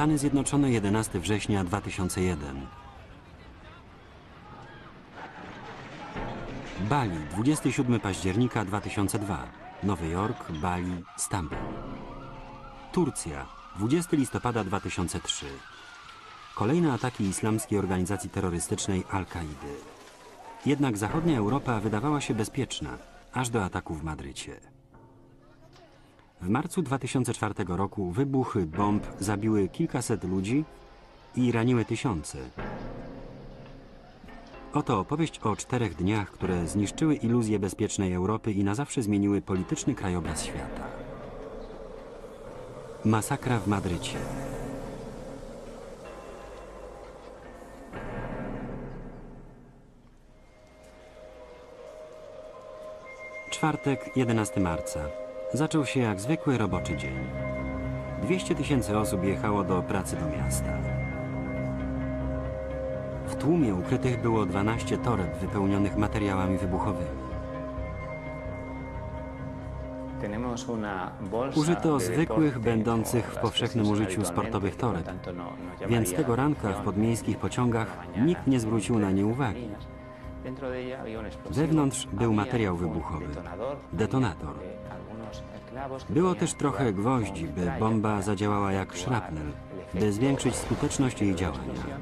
Stany Zjednoczone 11 września 2001. Bali 27 października 2002. Nowy Jork, Bali, Stambuł. Turcja 20 listopada 2003. Kolejne ataki islamskiej organizacji terrorystycznej Al-Kaidy. Jednak zachodnia Europa wydawała się bezpieczna, aż do ataku w Madrycie. W marcu 2004 roku wybuchy bomb zabiły kilkaset ludzi i raniły tysiące. Oto opowieść o czterech dniach, które zniszczyły iluzję bezpiecznej Europy i na zawsze zmieniły polityczny krajobraz świata. Masakra w Madrycie. Czwartek, 11 marca. Zaczął się jak zwykły roboczy dzień. 200 tysięcy osób jechało do pracy do miasta. W tłumie ukrytych było 12 toreb wypełnionych materiałami wybuchowymi. Użyto zwykłych, będących w powszechnym użyciu sportowych toreb, więc tego ranka w podmiejskich pociągach nikt nie zwrócił na nie uwagi. Wewnątrz był materiał wybuchowy, detonator. Było też trochę gwoździ, by bomba zadziałała jak szrapnel, by zwiększyć skuteczność jej działania.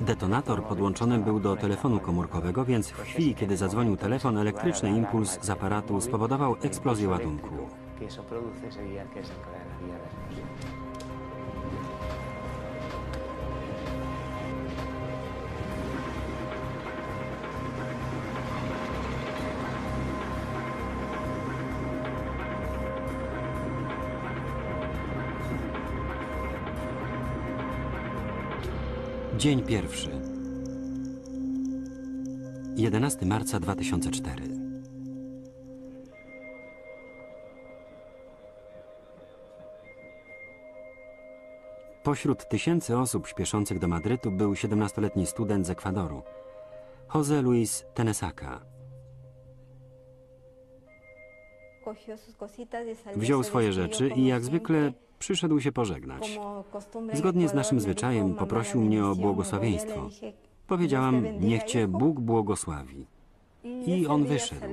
Detonator podłączony był do telefonu komórkowego, więc w chwili, kiedy zadzwonił telefon, elektryczny impuls z aparatu spowodował eksplozję ładunku. Dzień pierwszy. 11 marca 2004. Pośród tysięcy osób śpieszących do Madrytu był 17-letni student z Ekwadoru, Jose Luis Tenesaka. Wziął swoje rzeczy i jak zwykle przyszedł się pożegnać. Zgodnie z naszym zwyczajem poprosił mnie o błogosławieństwo. Powiedziałam, niech cię Bóg błogosławi. I on wyszedł.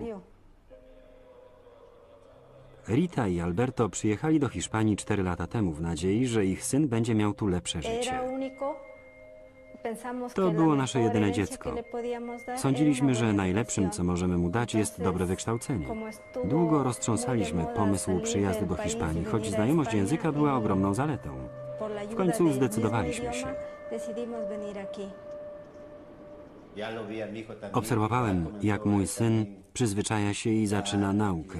Rita i Alberto przyjechali do Hiszpanii cztery lata temu w nadziei, że ich syn będzie miał tu lepsze życie. To było nasze jedyne dziecko. Sądziliśmy, że najlepszym, co możemy mu dać, jest dobre wykształcenie. Długo roztrząsaliśmy pomysł przyjazdu do Hiszpanii, choć znajomość języka była ogromną zaletą. W końcu zdecydowaliśmy się. Obserwowałem, jak mój syn przyzwyczaja się i zaczyna naukę.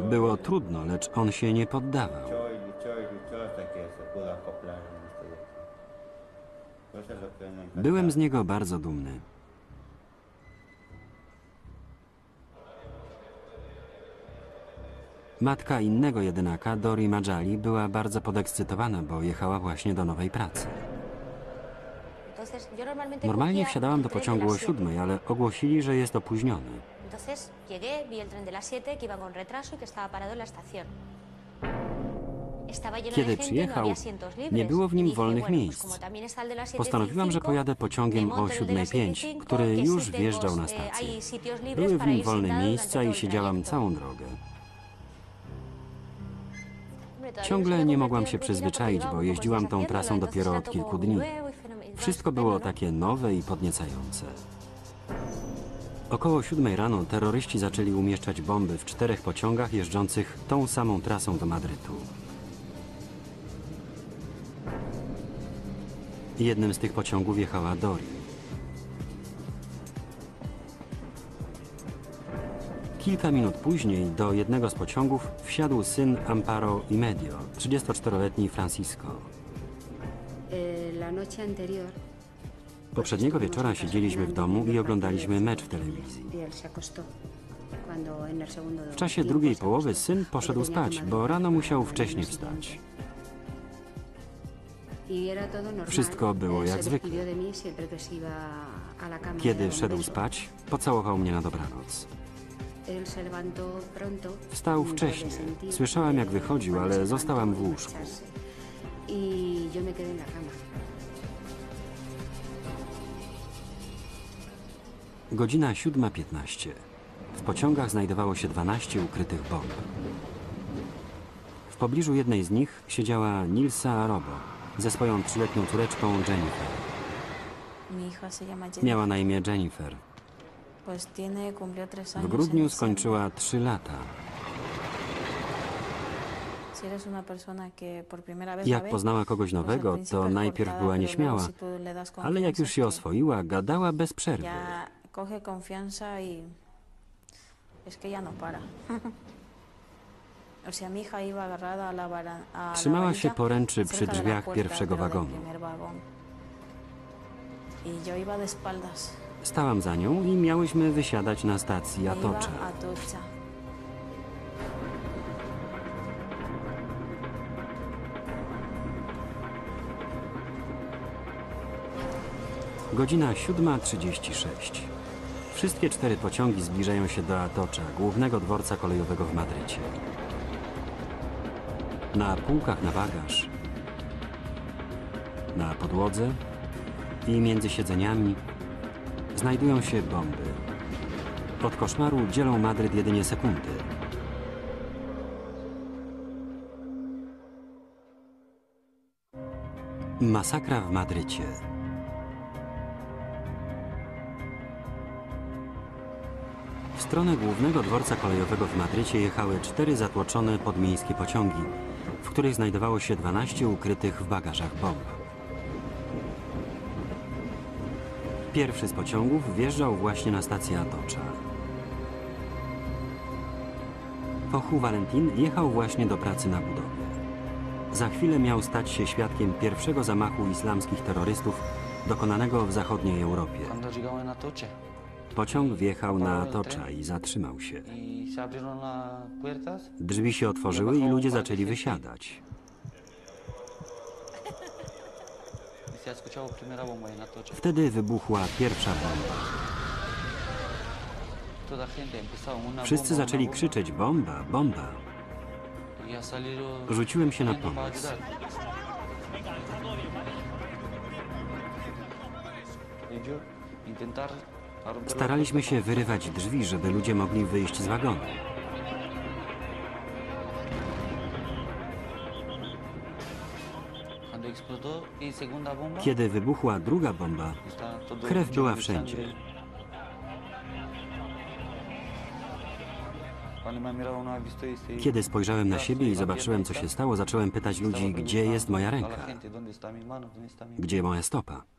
Było trudno, lecz on się nie poddawał. Byłem z niego bardzo dumny. Matka innego jedynaka, Dori Majali, była bardzo podekscytowana, bo jechała właśnie do nowej pracy. Normalnie wsiadałam do pociągu o siódmej, ale ogłosili, że jest opóźniony. Entonces llegué, vi el tren de las 7 que iba con retraso y que estaba parado en la estación. Kiedy no przyjechał, nie było w Y nim dije, wolnych miejsc. 7 Postanowiłam, że pojadę pociągiem o 7.05, który już wjeżdżał na stację. Były w nim wolne miejsca i siedziałam całą drogę. Ciągle nie mogłam się przyzwyczaić, bo jeździłam tą trasą dopiero od kilku dni. Wszystko było takie nowe i podniecające. Około siódmej rano terroryści zaczęli umieszczać bomby w czterech pociągach jeżdżących tą samą trasą do Madrytu. Jednym z tych pociągów jechała Dori. Kilka minut później do jednego z pociągów wsiadł syn Amparo y Medio, 34-letni Francisco. Anterior Poprzedniego wieczora siedzieliśmy w domu i oglądaliśmy mecz w telewizji. y W czasie drugiej połowy syn poszedł spać, bo rano musiał al wcześnie día siguiente. wstać. Wszystko było jak zwykle. me Kiedy szedł spać, pocałował mnie na dobranoc. Wstał puede wcześnie. sentir Słyszałam, jak wychodził, ale se zostałam w łóżku. Y cama. Godzina 7.15. W pociągach znajdowało się 12 ukrytych bomb. W pobliżu jednej z nich siedziała Nilsa Arobo ze swoją trzyletnią córeczką Jennifer. Miała na imię Jennifer. W grudniu skończyła 3 lata. Jak poznała kogoś nowego, to najpierw była nieśmiała, ale jak już się oswoiła, gadała bez przerwy. Coge confianza y es que ya no para. Trzymała się poręczy przy drzwiach pierwszego wagonu. Y. Stałam za nią i miałyśmy wysiadać na stacji Me iba Atocha. a Atocha. Godzina 7.36. Wszystkie cztery pociągi zbliżają się do Atocza, głównego dworca kolejowego w Madrycie. Na półkach na bagaż, na podłodze i między siedzeniami znajdują się bomby. Od koszmaru dzielą Madryt jedynie sekundy. Masakra w Madrycie. W stronę głównego dworca kolejowego w Madrycie jechały cztery zatłoczone podmiejskie pociągi, w których znajdowało się 12 ukrytych w bagażach bomb. Pierwszy z pociągów wjeżdżał właśnie na stację Atocza. Fochu Valentin jechał właśnie do pracy na budowie. Za chwilę miał stać się świadkiem pierwszego zamachu islamskich terrorystów dokonanego w zachodniej Europie. Pociąg wjechał na Atocza i zatrzymał się. Drzwi się otworzyły i ludzie zaczęli wysiadać. Wtedy wybuchła pierwsza bomba. Wszyscy zaczęli krzyczeć bomba, bomba. Rzuciłem się na pomoc. intentar Staraliśmy się wyrywać drzwi, żeby ludzie mogli wyjść z wagonu. Y Kiedy wybuchła druga bomba, krew była wszędzie. no este- Kiedy spojrzałem na siebie i zobaczyłem, co się stało, zacząłem pytać ludzi, gdzie jest moja ręka, gdzie moja stopa.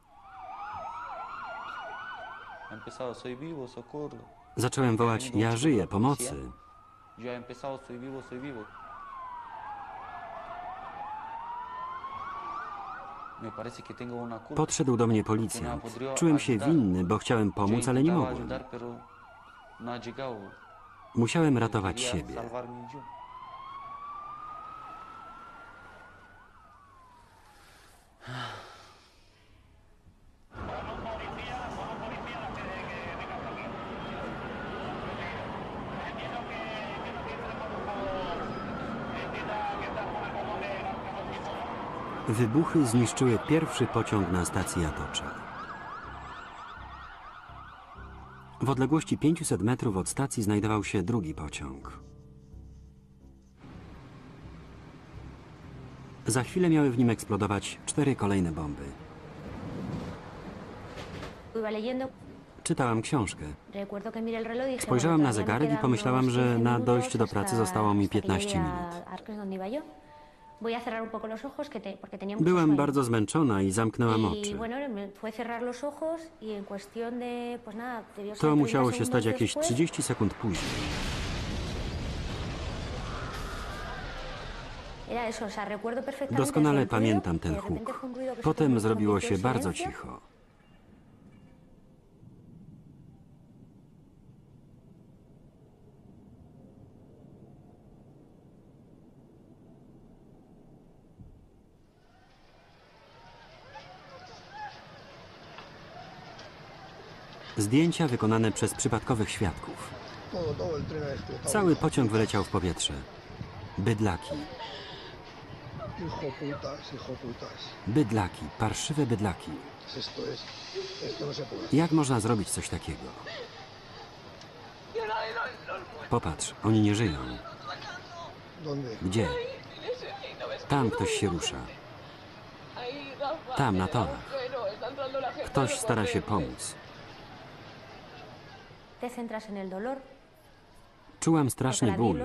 Zacząłem wołać, ja żyję, pomocy. Podszedł do mnie policjant. Czułem się winny, bo chciałem pomóc, ale nie mogłem. no. Musiałem ratować siebie. Wybuchy zniszczyły pierwszy pociąg na stacji Atocza. W odległości 500 metrów od stacji znajdował się drugi pociąg. Za chwilę miały w nim eksplodować cztery kolejne bomby. Czytałam książkę. Spojrzałam na zegarek i pomyślałam, że 15 na dojście do pracy zostało mi hasta que 15 llegue minut. Byłam bardzo zmęczona i zamknęłam Y oczy. y To 30 musiało się stać jakieś después, 30 sekund później. Doskonale pamiętam ten huk. Potem zrobiło się bardzo cicho. Zdjęcia wykonane przez przypadkowych świadków. Cały pociąg wyleciał w powietrze. Bydlaki, bydlaki, parszywe bydlaki. Jak można zrobić coś takiego? Popatrz, oni nie żyją. Gdzie? Tam ktoś się rusza. Tam, na torach. Ktoś stara się pomóc. Te centras en el dolor. Czułam straszny ból.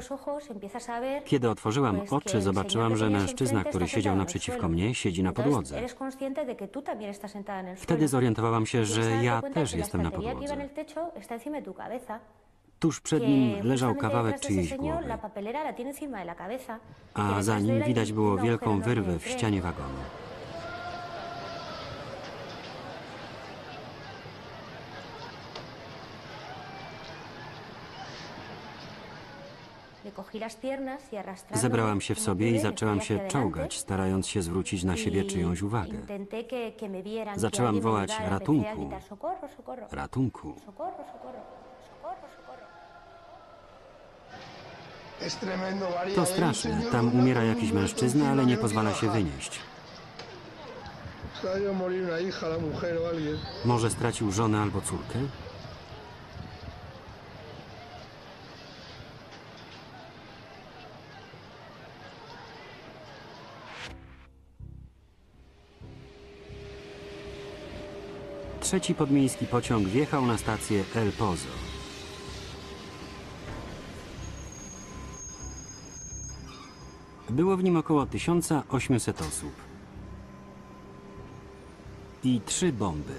Kiedy otworzyłam oczy, zobaczyłam, że mężczyzna, który siedział naprzeciwko mnie, siedzi na podłodze. Wtedy zorientowałam się, Y że ja też jestem na podłodze. Tuż przed nim leżał kawałek czyjejś głowy, a detrás za nim widać było wielką wyrwę w ścianie wagonu. Le cogí las piernas y arrastrándome, Zebrałam się w sobie i zaczęłam się czołgać, starając się zwrócić na siebie y czyjąś uwagę. Zaczęłam wołać ratunku. Ratunku. To straszne. Tam umiera jakiś de mężczyzna, ale nie pozwala się wynieść. Może stracił żonę albo córkę? Trzeci podmiejski pociąg wjechał na stację El Pozo. Było w nim około 1800 osób. I trzy bomby.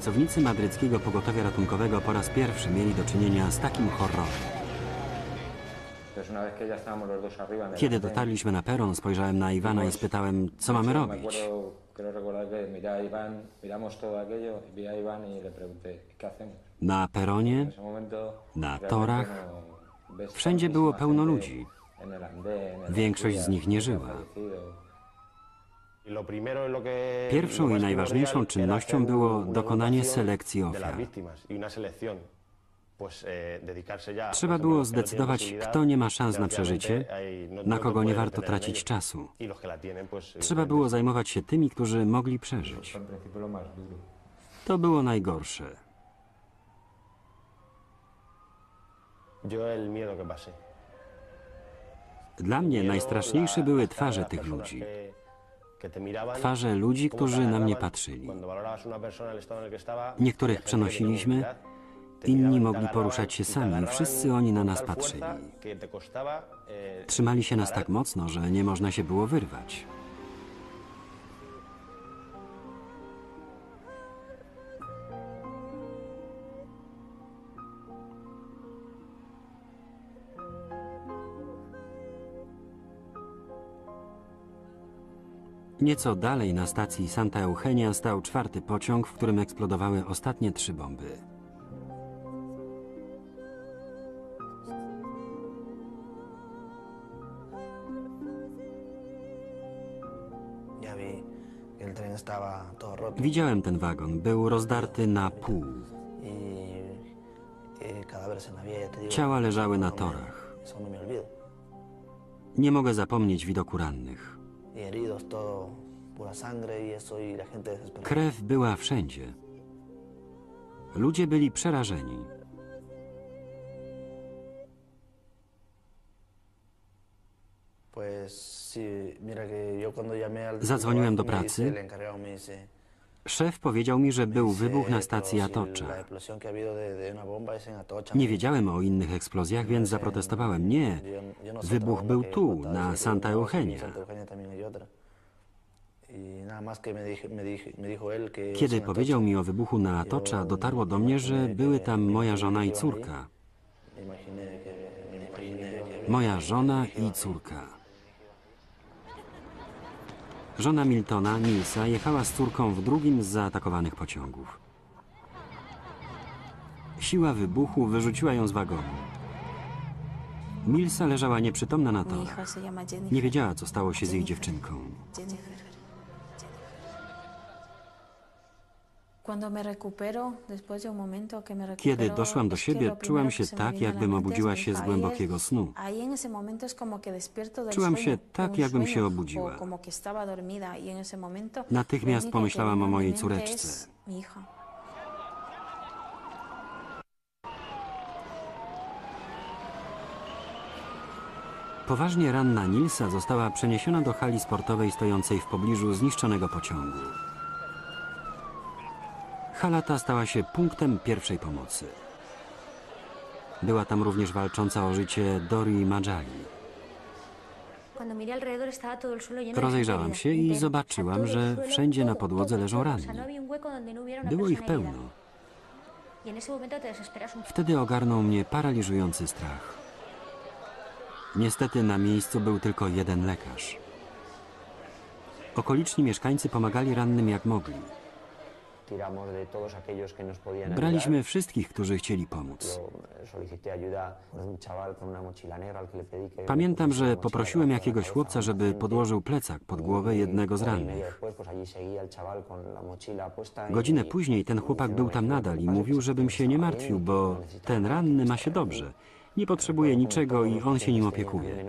Pracownicy madryckiego pogotowia ratunkowego po raz pierwszy mieli do czynienia z takim horrorem. Kiedy dotarliśmy na peron, spojrzałem na Iwana i spytałem, co mamy robić. Na peronie, Na torach wszędzie było pełno ludzi. Większość z nich nie żyła. Pierwszą i najważniejszą czynnością było dokonanie selekcji ofiar. y eh, Trzeba było no zdecydować, kto nie ma szans na przeżycie, hay- no- na no kogo te nie warto tracić czasu. Y pues, Trzeba było zajmować się tymi, którzy mogli przeżyć. To było najgorsze. Dla mnie najstraszniejsze były twarze tych ludzi. Twarze ludzi, którzy na mnie patrzyli. Niektórych przenosiliśmy, inni y mogli poruszać się y sami. Wszyscy oni na nas patrzyli. eh, Trzymali się nas tak mocno, że nie można się było wyrwać. Nieco dalej na stacji Santa Eugenia stał czwarty pociąg, w którym eksplodowały ostatnie trzy bomby. Widziałem ten wagon. Był rozdarty na pół. y, y. Ciała leżały na torach. No. Nie mogę zapomnieć widoku rannych. Y y y. Krew była wszędzie. Ludzie byli przerażeni. Zadzwoniłem do pracy. Szef powiedział mi, że był wybuch na "Pero stacji Atocza. Nie wiedziałem o innych eksplozjach, więc zaprotestowałem. Nie, wybuch był tu, na Santa Eugenia. Kiedy powiedział mi o wybuchu na Atocza, dotarło do mnie, że były tam moja żona i córka. Moja żona i córka. Żona Miltona, Nilsa, jechała z córką w drugim z zaatakowanych pociągów. Siła wybuchu wyrzuciła ją z wagonu. Milsa leżała nieprzytomna na torach. Nie wiedziała, co stało się z jej dziewczynką. Kiedy doszłam do siebie, czułam się tak, jakbym obudziła się z głębokiego snu. Czułam się tak, jakbym się obudziła. y Natychmiast pomyślałam o mojej córeczce. Poważnie ranna Nilsa została przeniesiona do hali sportowej stojącej w pobliżu zniszczonego pociągu. Hala ta stała się punktem pierwszej pomocy. Była tam również walcząca o życie Dori de Rozejrzałam się i entero. zobaczyłam, że wszędzie na podłodze leżą todo. O ranni. no no Było ich pełno. Y Wtedy ogarnął mnie paraliżujący strach. Niestety na miejscu był tylko jeden lekarz. Okoliczni mieszkańcy pomagali rannym jak mogli. Braliśmy wszystkich, którzy chcieli pomóc. que Pamiętam, że poprosiłem jakiegoś chłopca, żeby podłożył plecak pod głowę jednego z y rannych. y- Godzinę później ten chłopak był tam nadal i mówił, żebym się nie martwił, bo ten ranny ma się dobrze. Nie potrzebuje niczego i on się nim opiekuje.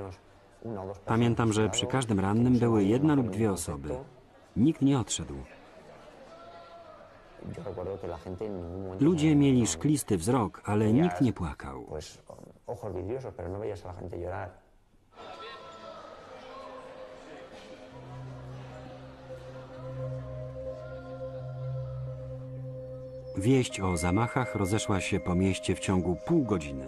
Pamiętam, że przy każdym rannym były jedna lub dwie osoby. Nikt nie odszedł. Yo recuerdo que la gente en ningún momento Ludzie mieli szklisty wzrok, ale nikt nie płakał. no. Wieść o zamachach rozeszła się po mieście w ciągu pół godziny.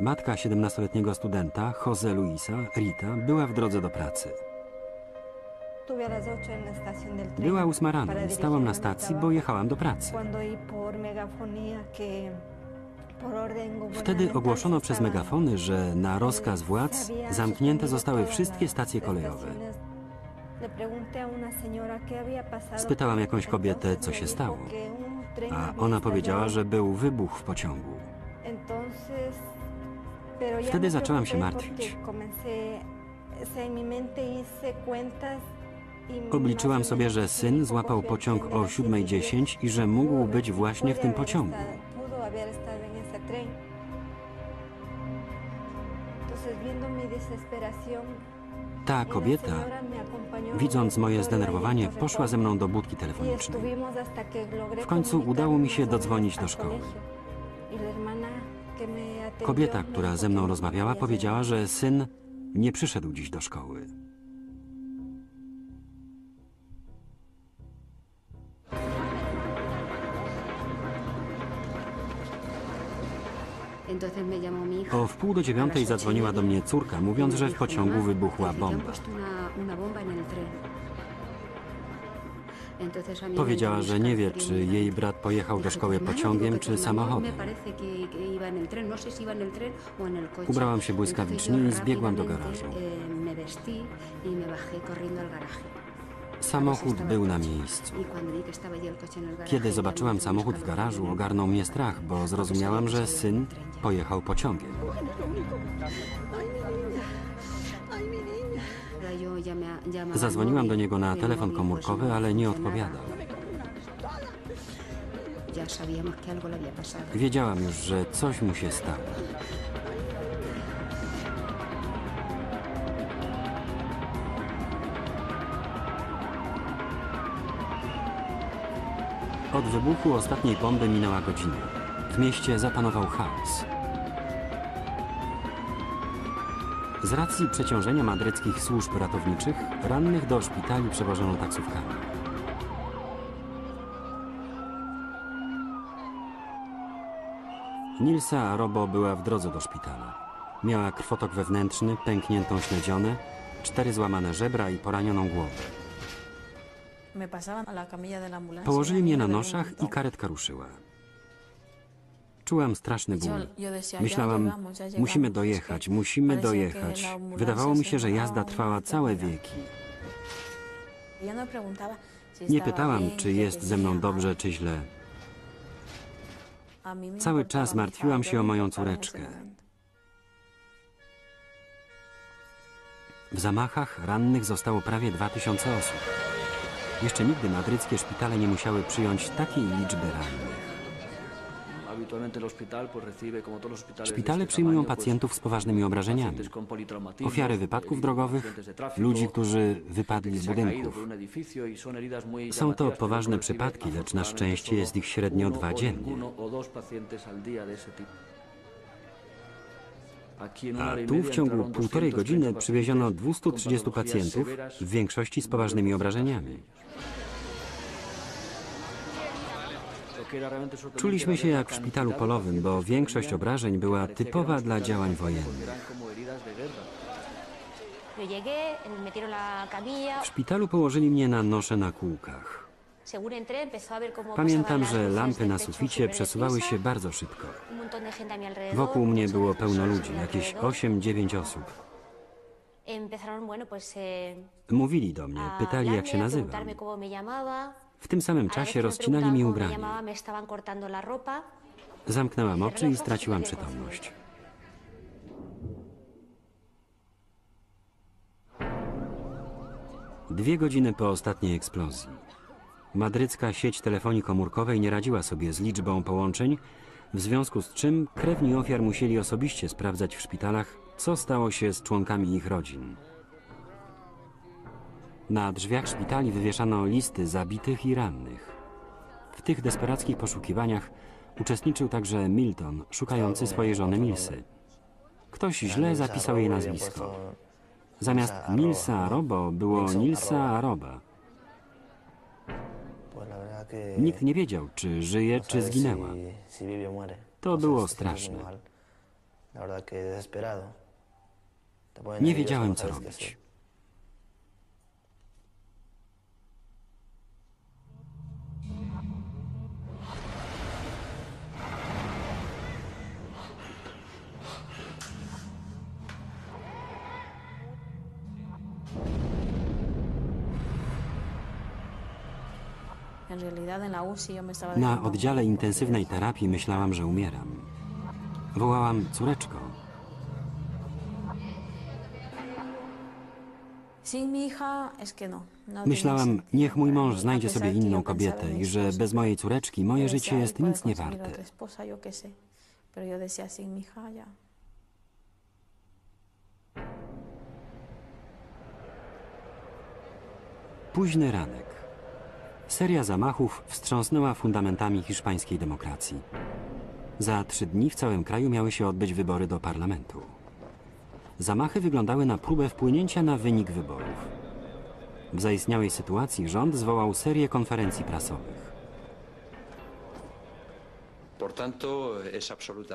Matka 17-letniego studenta, Jose Luisa, Rita, była w drodze do pracy. Była ósma rano i stałam na stacji, bo jechałam do pracy. Wtedy ogłoszono przez megafony, że na rozkaz władz zamknięte zostały wszystkie stacje kolejowe. Spytałam jakąś kobietę, co się stało. A ona powiedziała, że był wybuch w pociągu. Wtedy me zaczęłam się martwić. Obliczyłam sobie, że syn złapał pociąg o las 7.10 i że mógł być właśnie w tym pociągu. Ta kobieta, widząc moje zdenerwowanie, poszła ze mną do budki telefonicznej. W końcu udało mi się dodzwonić do szkoły. Kobieta, która ze mną rozmawiała, powiedziała, że syn nie przyszedł dziś do szkoły. O wpół do dziewiątej zadzwoniła do mnie córka, mówiąc, że w pociągu wybuchła bomba. Powiedziała, że nie wie, czy jej brat pojechał do szkoły pociągiem, czy samochodem. Ubrałam się błyskawicznie i zbiegłam do garażu. Samochód był na miejscu. Kiedy zobaczyłam samochód w garażu, ogarnął mnie strach, bo zrozumiałam, że syn pojechał pociągiem. Zadzwoniłam do niego na telefon komórkowy, ale nie odpowiadał. Wiedziałam już, że coś mu się stało. Od wybuchu ostatniej bomby minęła godzina. W mieście zapanował chaos. Z racji przeciążenia madryckich służb ratowniczych, rannych do szpitali przewożono taksówkami. Nilsa Robo była w drodze do szpitala. Miała krwotok wewnętrzny, pękniętą śledzionę, cztery złamane żebra i poranioną głowę. Położyli mnie na noszach i karetka ruszyła. Czułam straszny ból. Myślałam, musimy dojechać, musimy dojechać. Wydawało mi się, że jazda trwała całe wieki. Nie pytałam, czy jest ze mną dobrze, czy źle. Cały czas martwiłam się o moją córeczkę. W zamachach rannych zostało prawie 2000 osób. Jeszcze nigdy madryckie szpitale nie musiały przyjąć takiej liczby rannych. Szpitale przyjmują pacjentów z poważnymi obrażeniami, ofiary wypadków drogowych, ludzi, którzy wypadli z budynków. Są to poważne przypadki, lecz na szczęście jest ich średnio dwa dziennie. A tu w ciągu półtorej godziny przywieziono 230 pacjentów, w większości z poważnymi obrażeniami. Czuliśmy się jak w szpitalu polowym, bo większość obrażeń była typowa dla działań wojennych. W szpitalu położyli mnie na nosze na kółkach. Pamiętam, że lampy na suficie przesuwały się bardzo szybko. Wokół mnie było pełno ludzi, jakieś alrededor. 8-9 osób. Eh, Mówili do mnie, pytali jak się nazywam. W tym samym czasie rozcinali mi ubranie. Zamknęłam oczy i straciłam przytomność. Dwie godziny po ostatniej eksplozji. Madrycka sieć telefonii komórkowej nie radziła sobie z liczbą połączeń, w związku z czym krewni ofiar musieli osobiście sprawdzać w szpitalach, co stało się z członkami ich rodzin. Na drzwiach szpitali wywieszano listy zabitych i rannych. W tych desperackich poszukiwaniach uczestniczył także Milton, szukający swojej żony Milsy. Ktoś źle zapisał jej nazwisko. Zamiast Milsa Arobo było Nilsa Aroba. Nikt nie wiedział, czy żyje, czy zginęła. To było straszne. Nie wiedziałem, co robić. Na oddziale intensywnej terapii myślałam, że umieram. Wołałam córeczko. No. no Myślałam, niech mój mąż znajdzie sobie inną kobietę i że bez mojej córeczki moje życie jest "Él puede nic nie warte. Późny ranek. Seria zamachów wstrząsnęła fundamentami hiszpańskiej demokracji. Za trzy dni w całym kraju miały się odbyć wybory do parlamentu. Zamachy wyglądały na próbę wpłynięcia na wynik wyborów. W zaistniałej sytuacji rząd zwołał serię konferencji prasowych.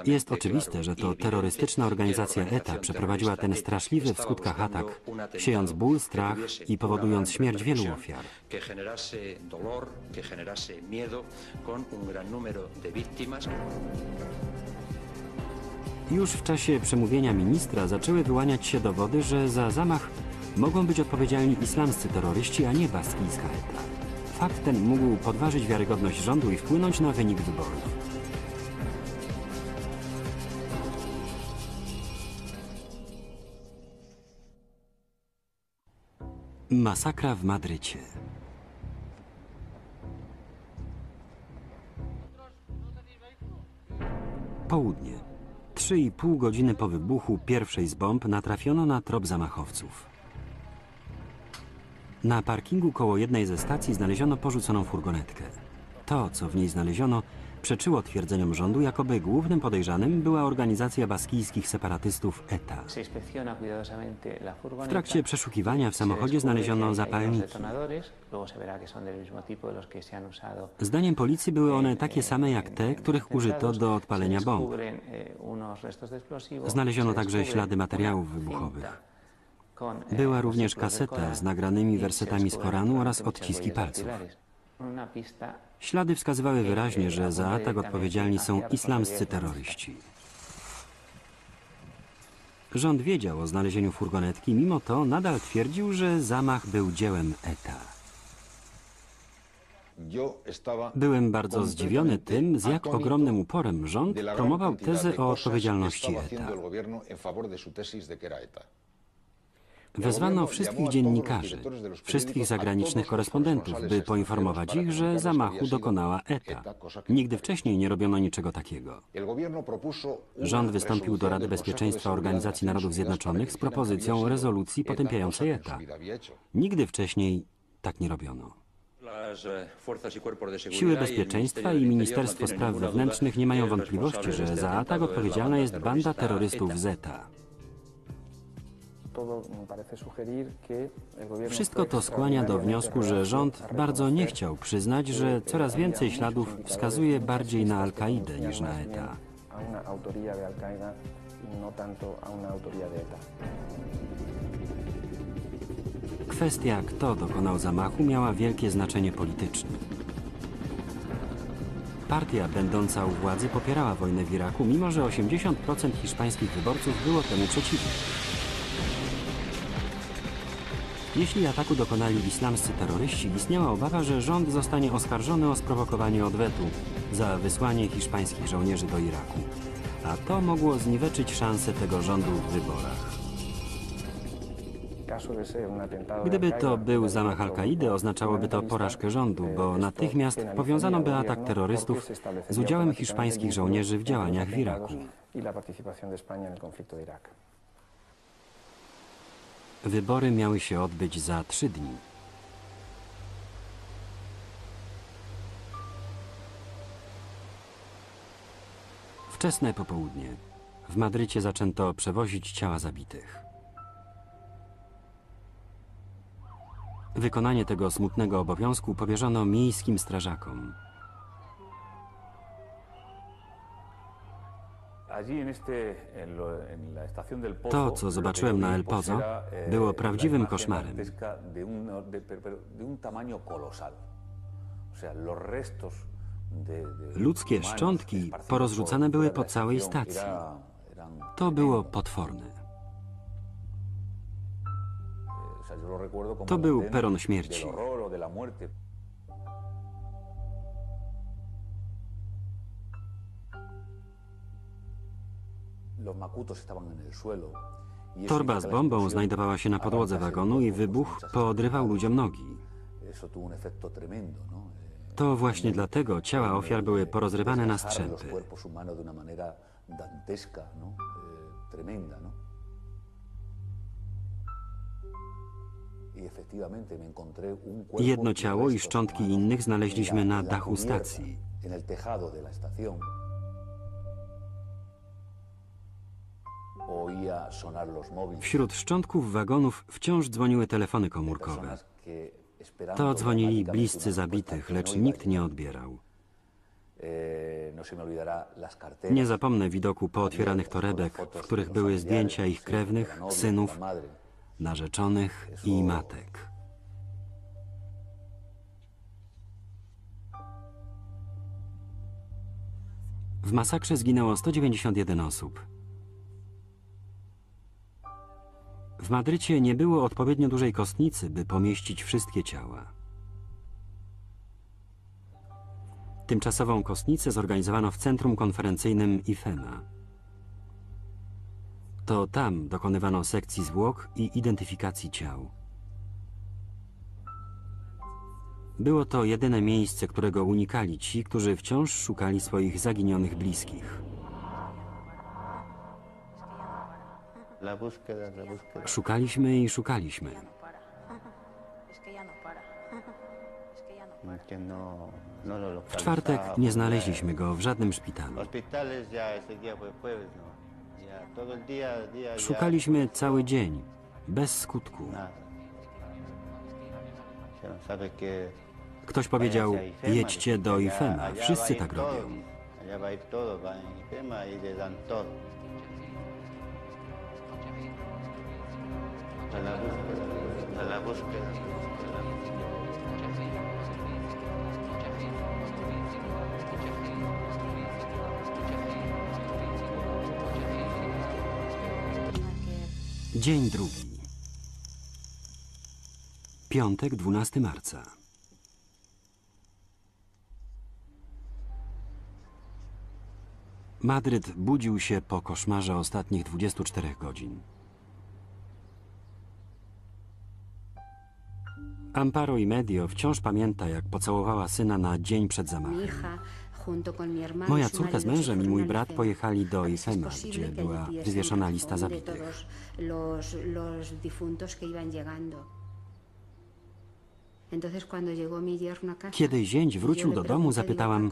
Jest oczywiste, że to terrorystyczna organizacja ETA przeprowadziła ten straszliwy w skutkach atak, siejąc ból, strach i powodując śmierć wielu ofiar. Już w czasie przemówienia ministra zaczęły wyłaniać się dowody, że za zamach mogą być odpowiedzialni islamscy terroryści, a nie baskijska ETA. Fakt ten mógł podważyć wiarygodność rządu i wpłynąć na wynik wyborów. Masakra w Madrycie. Południe. Trzy i pół godziny po wybuchu pierwszej z bomb natrafiono na trop zamachowców. Na parkingu koło jednej ze stacji znaleziono porzuconą furgonetkę. To, co w niej znaleziono, przeczyło twierdzeniom rządu, jakoby głównym podejrzanym była organizacja baskijskich separatystów ETA. W trakcie przeszukiwania w samochodzie znaleziono zapalniki. Zdaniem policji były one takie same jak te, których użyto do odpalenia bomb. Znaleziono także ślady materiałów wybuchowych. Była również kaseta z nagranymi se wersetami z Koranu oraz odciski palców. Ślady wskazywały wyraźnie, że za atak odpowiedzialni są islamscy terroryści. Rząd wiedział o znalezieniu furgonetki, mimo to nadal twierdził, że zamach był dziełem ETA. Byłem bardzo zdziwiony tym, z jak ogromnym uporem rząd promował tezę o odpowiedzialności ETA. Wezwano wszystkich dziennikarzy, wszystkich zagranicznych korespondentów, by poinformować ich, że zamachu dokonała ETA. Nigdy wcześniej nie robiono niczego takiego. Rząd wystąpił do Rady Bezpieczeństwa Organizacji Narodów Zjednoczonych z propozycją rezolucji potępiającej ETA. Nigdy wcześniej tak nie robiono. Siły bezpieczeństwa i Ministerstwo Spraw Wewnętrznych nie mają wątpliwości, że za atak odpowiedzialna jest banda terrorystów Zeta. Wszystko to skłania do wniosku, że rząd bardzo nie chciał przyznać, że coraz więcej śladów wskazuje bardziej na Al-Kaidę niż na ETA. Kwestia, kto dokonał zamachu, miała wielkie znaczenie polityczne. Partia będąca u władzy popierała wojnę w Iraku, mimo że 80% hiszpańskich wyborców było temu przeciwnych. Jeśli ataku dokonali islamscy terroryści, istniała obawa, że rząd zostanie oskarżony o sprowokowanie odwetu za wysłanie hiszpańskich żołnierzy do Iraku. A to mogło zniweczyć szanse tego rządu w wyborach. Gdyby to był zamach Al-Kaidy, oznaczałoby to porażkę rządu, bo natychmiast powiązano by atak terrorystów z udziałem hiszpańskich żołnierzy w działaniach w Iraku. Wybory miały się odbyć za trzy dni. Wczesne popołudnie. W Madrycie zaczęto przewozić ciała zabitych. Wykonanie tego smutnego obowiązku powierzono miejskim strażakom. To, co zobaczyłem na El Pozo, było prawdziwym koszmarem. Ludzkie szczątki porozrzucane były po całej stacji. To było potworne. To był peron śmierci. Torba z bombą znajdowała się na podłodze wagonu i wybuch poodrywał ludziom nogi. To właśnie dlatego ciała ofiar były porozrywane na strzępy. Jedno ciało i szczątki innych znaleźliśmy na dachu stacji. Wśród szczątków wagonów wciąż dzwoniły telefony komórkowe. To dzwonili bliscy zabitych, lecz nikt nie odbierał. Nie zapomnę widoku pootwieranych torebek, w których były zdjęcia ich krewnych, synów, narzeczonych i matek. W masakrze zginęło 191 osób. W Madrycie nie było odpowiednio dużej kostnicy, by pomieścić wszystkie ciała. Tymczasową kostnicę zorganizowano w centrum konferencyjnym IFEMA. To tam dokonywano sekcji zwłok i identyfikacji ciał. Było to jedyne miejsce, którego unikali ci, którzy wciąż szukali swoich zaginionych bliskich. Szukaliśmy i szukaliśmy. W czwartek nie znaleźliśmy go w żadnym szpitalu. Szukaliśmy cały dzień, bez skutku. Ktoś powiedział, jedźcie do IFEMA, wszyscy tak robią. Dzień drugi. Piątek, 12 marca. Madryt budził się po koszmarze ostatnich 24 godzin. Amparo i Medio wciąż pamięta, jak pocałowała syna na dzień przed zamachem. Moja córka z mężem i mój brat pojechali do IFEMA, gdzie była wywieszona lista zabitych. Kiedy zięć wrócił do domu, zapytałam,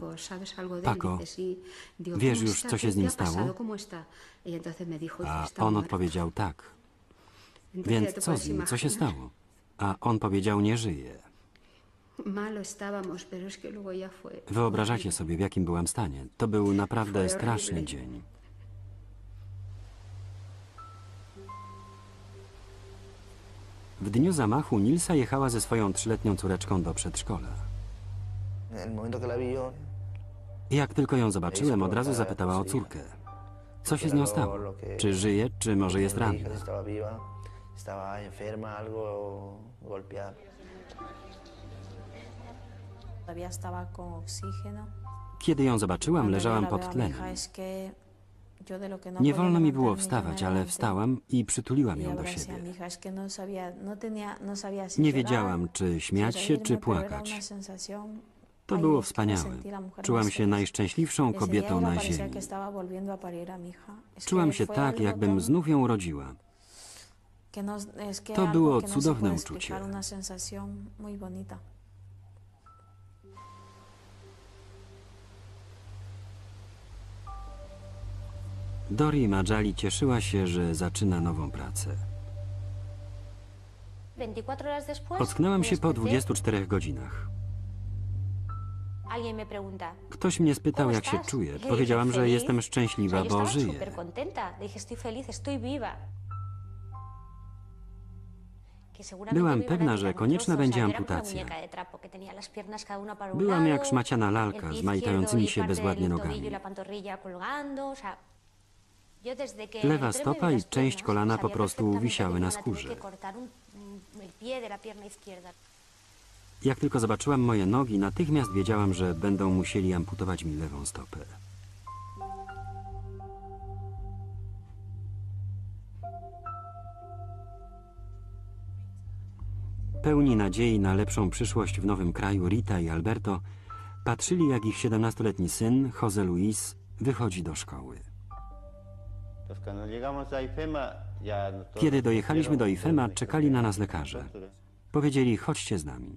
Paco, wiesz ¿cómo już, co się ¿Qué z nim stało? Y A on odpowiedział tak. Więc co z nim? Co się stało? A on powiedział, nie żyje. Wyobrażacie sobie, w jakim byłam stanie. To był naprawdę straszny dzień. W dniu zamachu Nilsa jechała ze swoją trzyletnią córeczką do przedszkola. Jak tylko ją zobaczyłem, od razu zapytała o córkę. Co się z nią stało? Czy żyje, czy może jest ranna? Estaba enferma, algo golpeada. Todavía estaba con oxígeno. Kiedy ją zobaczyłam, leżałam pod tlenem. no Nie wolno mi było wstawać, ale wstałam i przytuliłam y ją do siebie. Nie wiedziałam, czy śmiać się, czy płakać. To było wspaniałe. Czułam się najszczęśliwszą kobietą na ziemi. Czułam się tak, jakbym znów ją urodziła. que no- es que To było no cudowne uczucie. Dori Majali cieszyła się, że zaczyna nową pracę. 24 horas después. Ocknęłam się po desperté, 24 godzinach. Ktoś mnie spytał, ¿Cómo jak się czuję. Powiedziałam, że jestem szczęśliwa, bo żyję. Byłam pewna, że konieczna będzie amputacja. Byłam jak szmaciana lalka z majtającymi się bezładnie nogami. y que Lewa stopa i część kolana po prostu wisiały na skórze. izquierda. Jak tylko zobaczyłam moje nogi, natychmiast wiedziałam, że będą musieli amputować mi lewą stopę. Pełni nadziei na lepszą przyszłość w nowym kraju, Rita i Alberto patrzyli, jak ich 17-letni syn, Jose Luis, wychodzi do szkoły. Kiedy dojechaliśmy do IFEMA, czekali na nas lekarze. Powiedzieli, chodźcie z nami.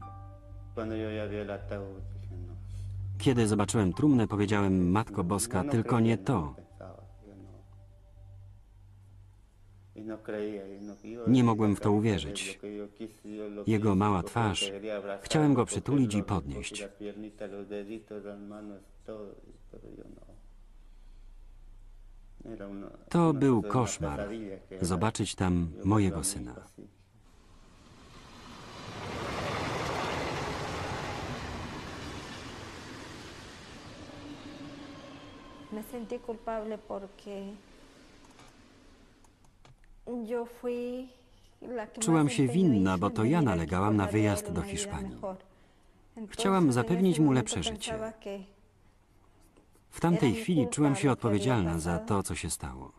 Kiedy zobaczyłem trumnę, powiedziałem, Matko Boska, tylko nie to. Nie mogłem w to uwierzyć. Jego mała twarz. Chciałem go przytulić i podnieść. To był koszmar. Zobaczyć tam mojego syna. Me sentí culpable porque yo fui la que Czułam más się winna, bo to ja nalegałam na wyjazd do Hiszpanii. Chciałam zapewnić mu lepsze życie. W tamtej chwili czułam się odpowiedzialna za to, co się stało.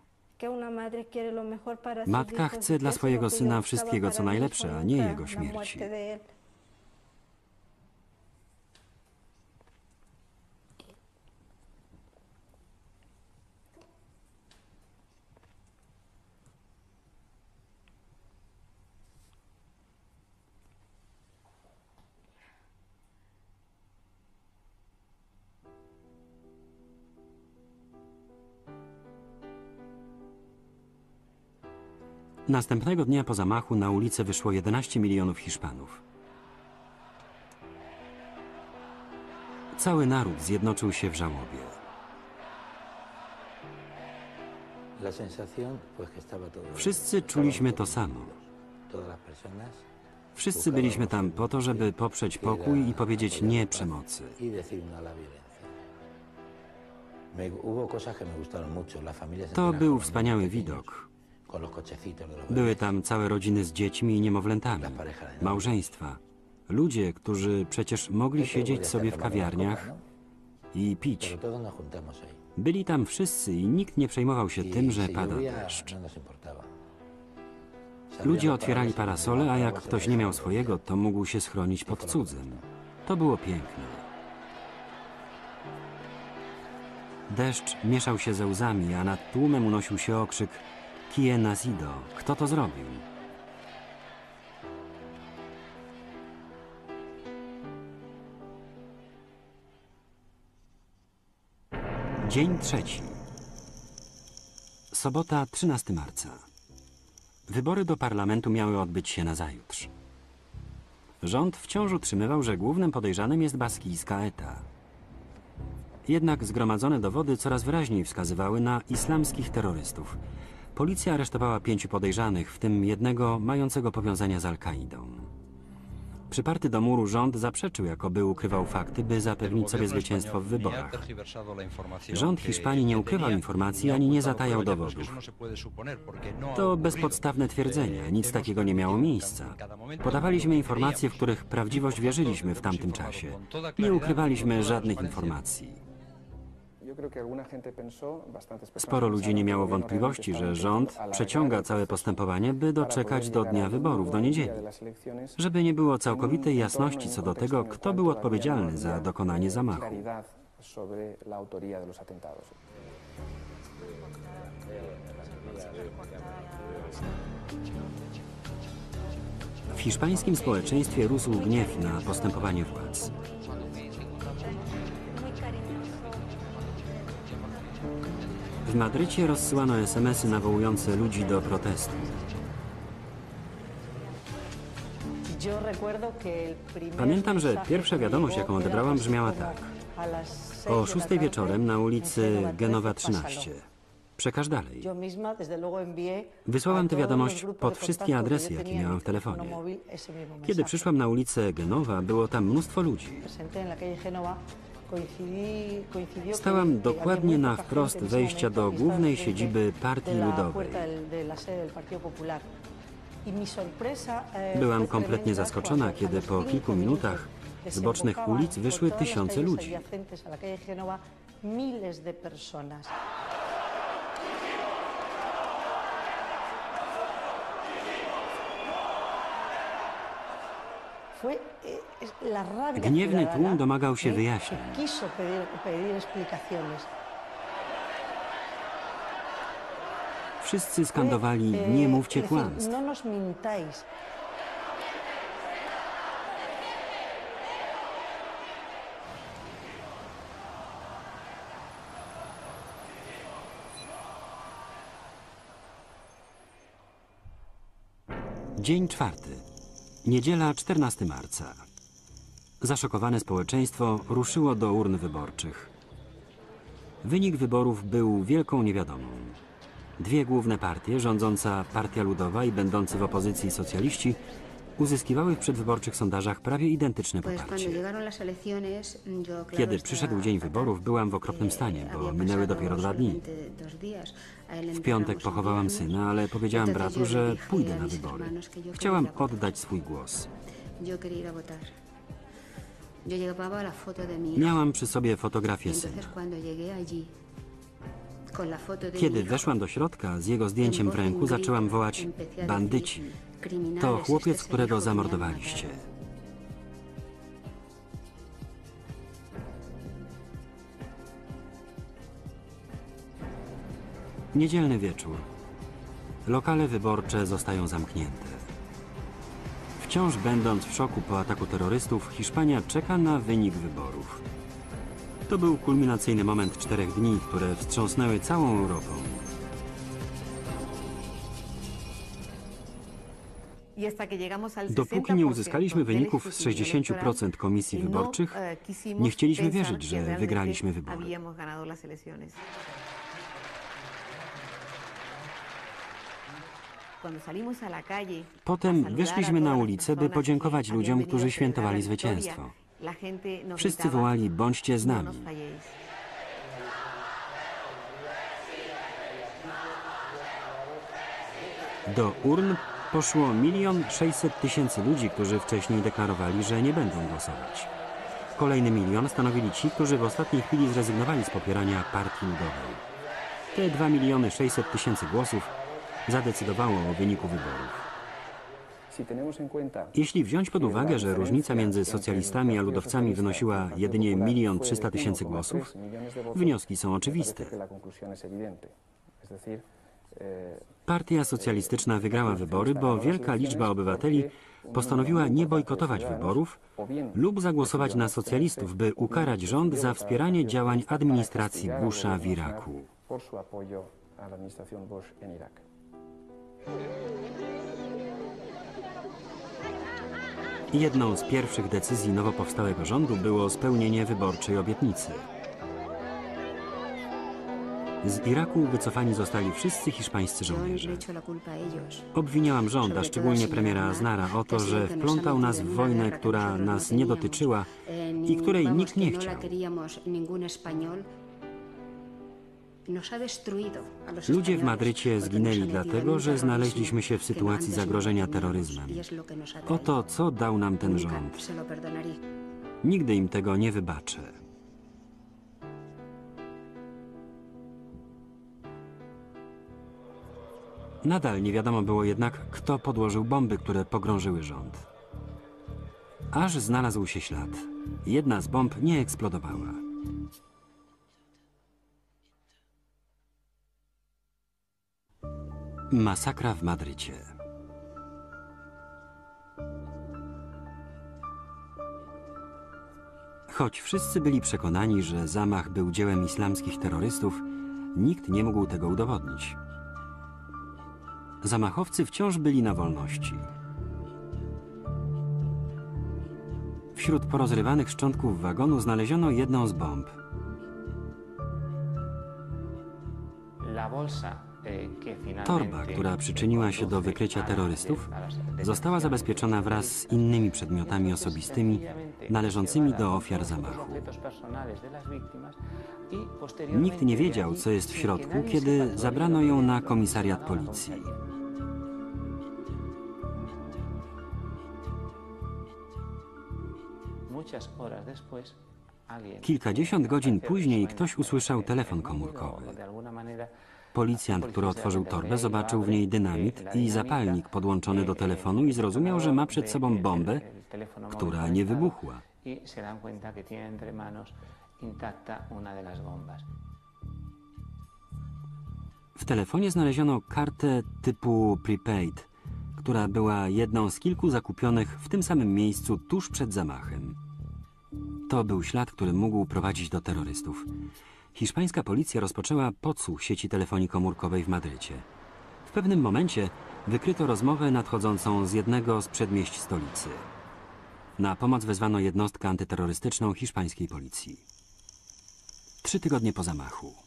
Matka chce y dla swojego syna wszystkiego, co najlepsze, a nie jego śmierci. Następnego dnia po zamachu na ulicę wyszło 11 milionów Hiszpanów. Cały naród zjednoczył się w żałobie. Wszyscy czuliśmy to samo. Wszyscy byliśmy tam po to, żeby poprzeć pokój i powiedzieć nie przemocy. Y no To był wspaniały widok. Były tam całe rodziny z dziećmi i niemowlętami, małżeństwa, ludzie, którzy przecież mogli siedzieć sobie w kawiarniach i pić. Byli tam wszyscy i nikt nie przejmował się tym, że pada deszcz. Ludzie otwierali parasole, a jak ktoś nie miał swojego, to mógł się schronić pod cudzym. To było piękne. Deszcz mieszał się ze łzami, a nad tłumem unosił się okrzyk Kie nazido? Kto to zrobił? Dzień trzeci. Sobota, 13 marca. Wybory do parlamentu miały odbyć się nazajutrz. Rząd wciąż utrzymywał, że głównym podejrzanym jest baskijska ETA. Jednak zgromadzone dowody coraz wyraźniej wskazywały na islamskich terrorystów. Policja aresztowała pięciu podejrzanych, w tym jednego mającego powiązania z Al-Kaidą. Przyparty do muru rząd zaprzeczył, jakoby ukrywał fakty, by zapewnić sobie zwycięstwo w wyborach. Rząd Hiszpanii nie ukrywał informacji ani nie zatajał dowodów. To bezpodstawne twierdzenie, nic takiego nie miało miejsca. Podawaliśmy informacje, w których prawdziwość wierzyliśmy w tamtym czasie. Nie ukrywaliśmy żadnych informacji. Sporo ludzi nie miało wątpliwości, że rząd przeciąga całe postępowanie, by doczekać do dnia wyborów, do niedzieli. Żeby nie było całkowitej jasności co do tego, kto był odpowiedzialny za dokonanie zamachu. W hiszpańskim społeczeństwie rósł gniew na postępowanie władz. W Madrycie rozsyłano SMS-y nawołujące ludzi do protestu. Pamiętam, że pierwsza wiadomość, jaką odebrałam, brzmiała tak. O szóstej wieczorem na ulicy Genowa 13. Przekaż dalej. Wysłałam tę wiadomość pod wszystkie adresy, jakie miałam w telefonie. Kiedy przyszłam na ulicę Genowa, było tam mnóstwo ludzi. Stałam dokładnie na wprost wejścia do głównej siedziby Partii Ludowej. Byłam kompletnie zaskoczona, kiedy po kilku minutach z bocznych ulic wyszły tysiące ludzi. Gniewny tłum domagał się wyjaśnień. Wszyscy skandowali, nie mówcie kłamstw. Dzień czwarty. Niedziela 14 marca. Zaszokowane społeczeństwo ruszyło do urn wyborczych. Wynik wyborów był wielką niewiadomą. Dwie główne partie, rządząca Partia Ludowa i będący w opozycji socjaliści, uzyskiwały w przedwyborczych sondażach prawie identyczne poparcie. Kiedy przyszedł dzień wyborów, byłam w okropnym stanie, bo minęły dopiero dwa dni. W piątek pochowałam syna, ale powiedziałam bratu, że pójdę na wybory. Chciałam oddać swój głos. Miałam przy sobie fotografię syna. Kiedy weszłam do środka z jego zdjęciem w ręku, zaczęłam wołać bandyci. To chłopiec, którego zamordowaliście. Niedzielny wieczór. Lokale wyborcze zostają zamknięte. Wciąż będąc w szoku po ataku terrorystów, Hiszpania czeka na wynik wyborów. To był kulminacyjny moment czterech dni, które wstrząsnęły całą Europą. Dopóki nie uzyskaliśmy wyników z 60% komisji wyborczych, nie chcieliśmy wierzyć, że wygraliśmy wybory. Potem wyszliśmy na ulicę, by podziękować ludziom, którzy świętowali zwycięstwo. Wszyscy wołali, bądźcie z nami. Do urn poszło milion sześćset tysięcy ludzi, którzy wcześniej deklarowali, że nie będą głosować. Kolejny milion stanowili ci, którzy w ostatniej chwili zrezygnowali z popierania Partii Ludowej. Te 2 miliony 600 tysięcy głosów zadecydowało o wyniku wyborów. Jeśli wziąć pod uwagę, że różnica między socjalistami a ludowcami wynosiła jedynie milion trzysta tysięcy głosów, wnioski są oczywiste. Partia Socjalistyczna wygrała wybory, bo wielka liczba obywateli postanowiła nie bojkotować wyborów lub zagłosować na socjalistów, by ukarać rząd za wspieranie działań administracji Busha w Iraku. Jedną z pierwszych decyzji nowo powstałego rządu było spełnienie wyborczej obietnicy. Z Iraku wycofani zostali wszyscy hiszpańscy żołnierze. Obwiniałam rząd, a szczególnie premiera Aznara o to, że wplątał nas w wojnę, która nas nie dotyczyła i której nikt nie chciał. Ludzie w Madrycie zginęli dlatego, że znaleźliśmy się w sytuacji zagrożenia terroryzmem. Oto co dał nam ten rząd. Nigdy im tego nie wybaczę. Nadal nie wiadomo było jednak, kto podłożył bomby, które pogrążyły rząd. Aż znalazł się ślad. Jedna z bomb nie eksplodowała. Masakra w Madrycie. Choć wszyscy byli przekonani, że zamach był dziełem islamskich terrorystów, nikt nie mógł tego udowodnić. Zamachowcy wciąż byli na wolności. Wśród porozrywanych szczątków wagonu znaleziono jedną z bomb. Torba, która przyczyniła się do wykrycia terrorystów, została zabezpieczona wraz z innymi przedmiotami osobistymi należącymi do ofiar zamachu. Nikt nie wiedział, co jest w środku, kiedy zabrano ją na komisariat policji. Kilkadziesiąt godzin później ktoś usłyszał telefon komórkowy. Policjant, który otworzył torbę, zobaczył w niej dynamit i zapalnik podłączony do telefonu i zrozumiał, że ma przed sobą bombę, która nie wybuchła. W telefonie znaleziono kartę typu prepaid, która była jedną z kilku zakupionych w tym samym miejscu tuż przed zamachem. To był ślad, który mógł prowadzić do terrorystów. Hiszpańska policja rozpoczęła podsłuch sieci telefonii komórkowej w Madrycie. W pewnym momencie wykryto rozmowę nadchodzącą z jednego z przedmieść stolicy. Na pomoc wezwano jednostkę antyterrorystyczną hiszpańskiej policji. Trzy tygodnie po zamachu.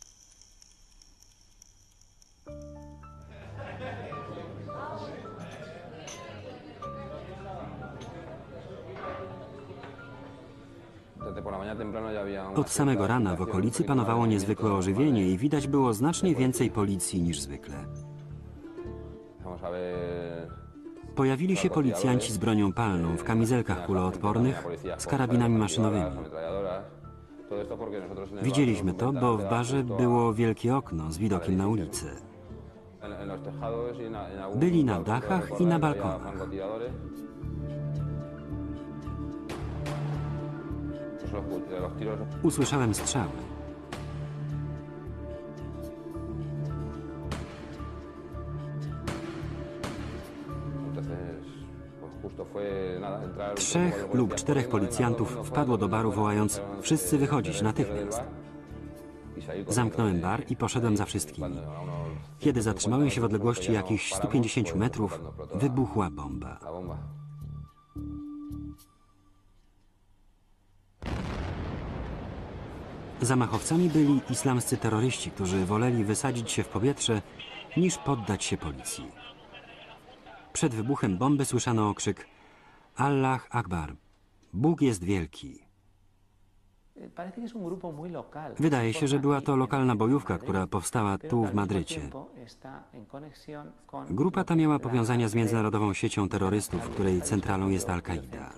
Od samego rana w okolicy panowało niezwykłe ożywienie i widać było znacznie więcej policji niż zwykle. Pojawili się policjanci z bronią palną, w kamizelkach kuloodpornych, z karabinami maszynowymi. Widzieliśmy to, bo w barze było wielkie okno z widokiem na ulicę. Byli na dachach i na balkonach. Usłyszałem strzały. Trzech lub czterech policjantów wpadło do baru wołając wszyscy wychodzić natychmiast. Zamknąłem bar i poszedłem za wszystkimi. Kiedy zatrzymałem się w odległości jakichś 150 metrów, wybuchła bomba. Zamachowcami byli islamscy terroryści, którzy woleli wysadzić się w powietrze, niż poddać się policji. Przed wybuchem bomby słyszano okrzyk Allah Akbar, Bóg jest wielki. Wydaje się, że była to lokalna bojówka, która powstała tu w Madrycie. Grupa ta miała powiązania z międzynarodową siecią terrorystów, której centralą jest Al-Kaida.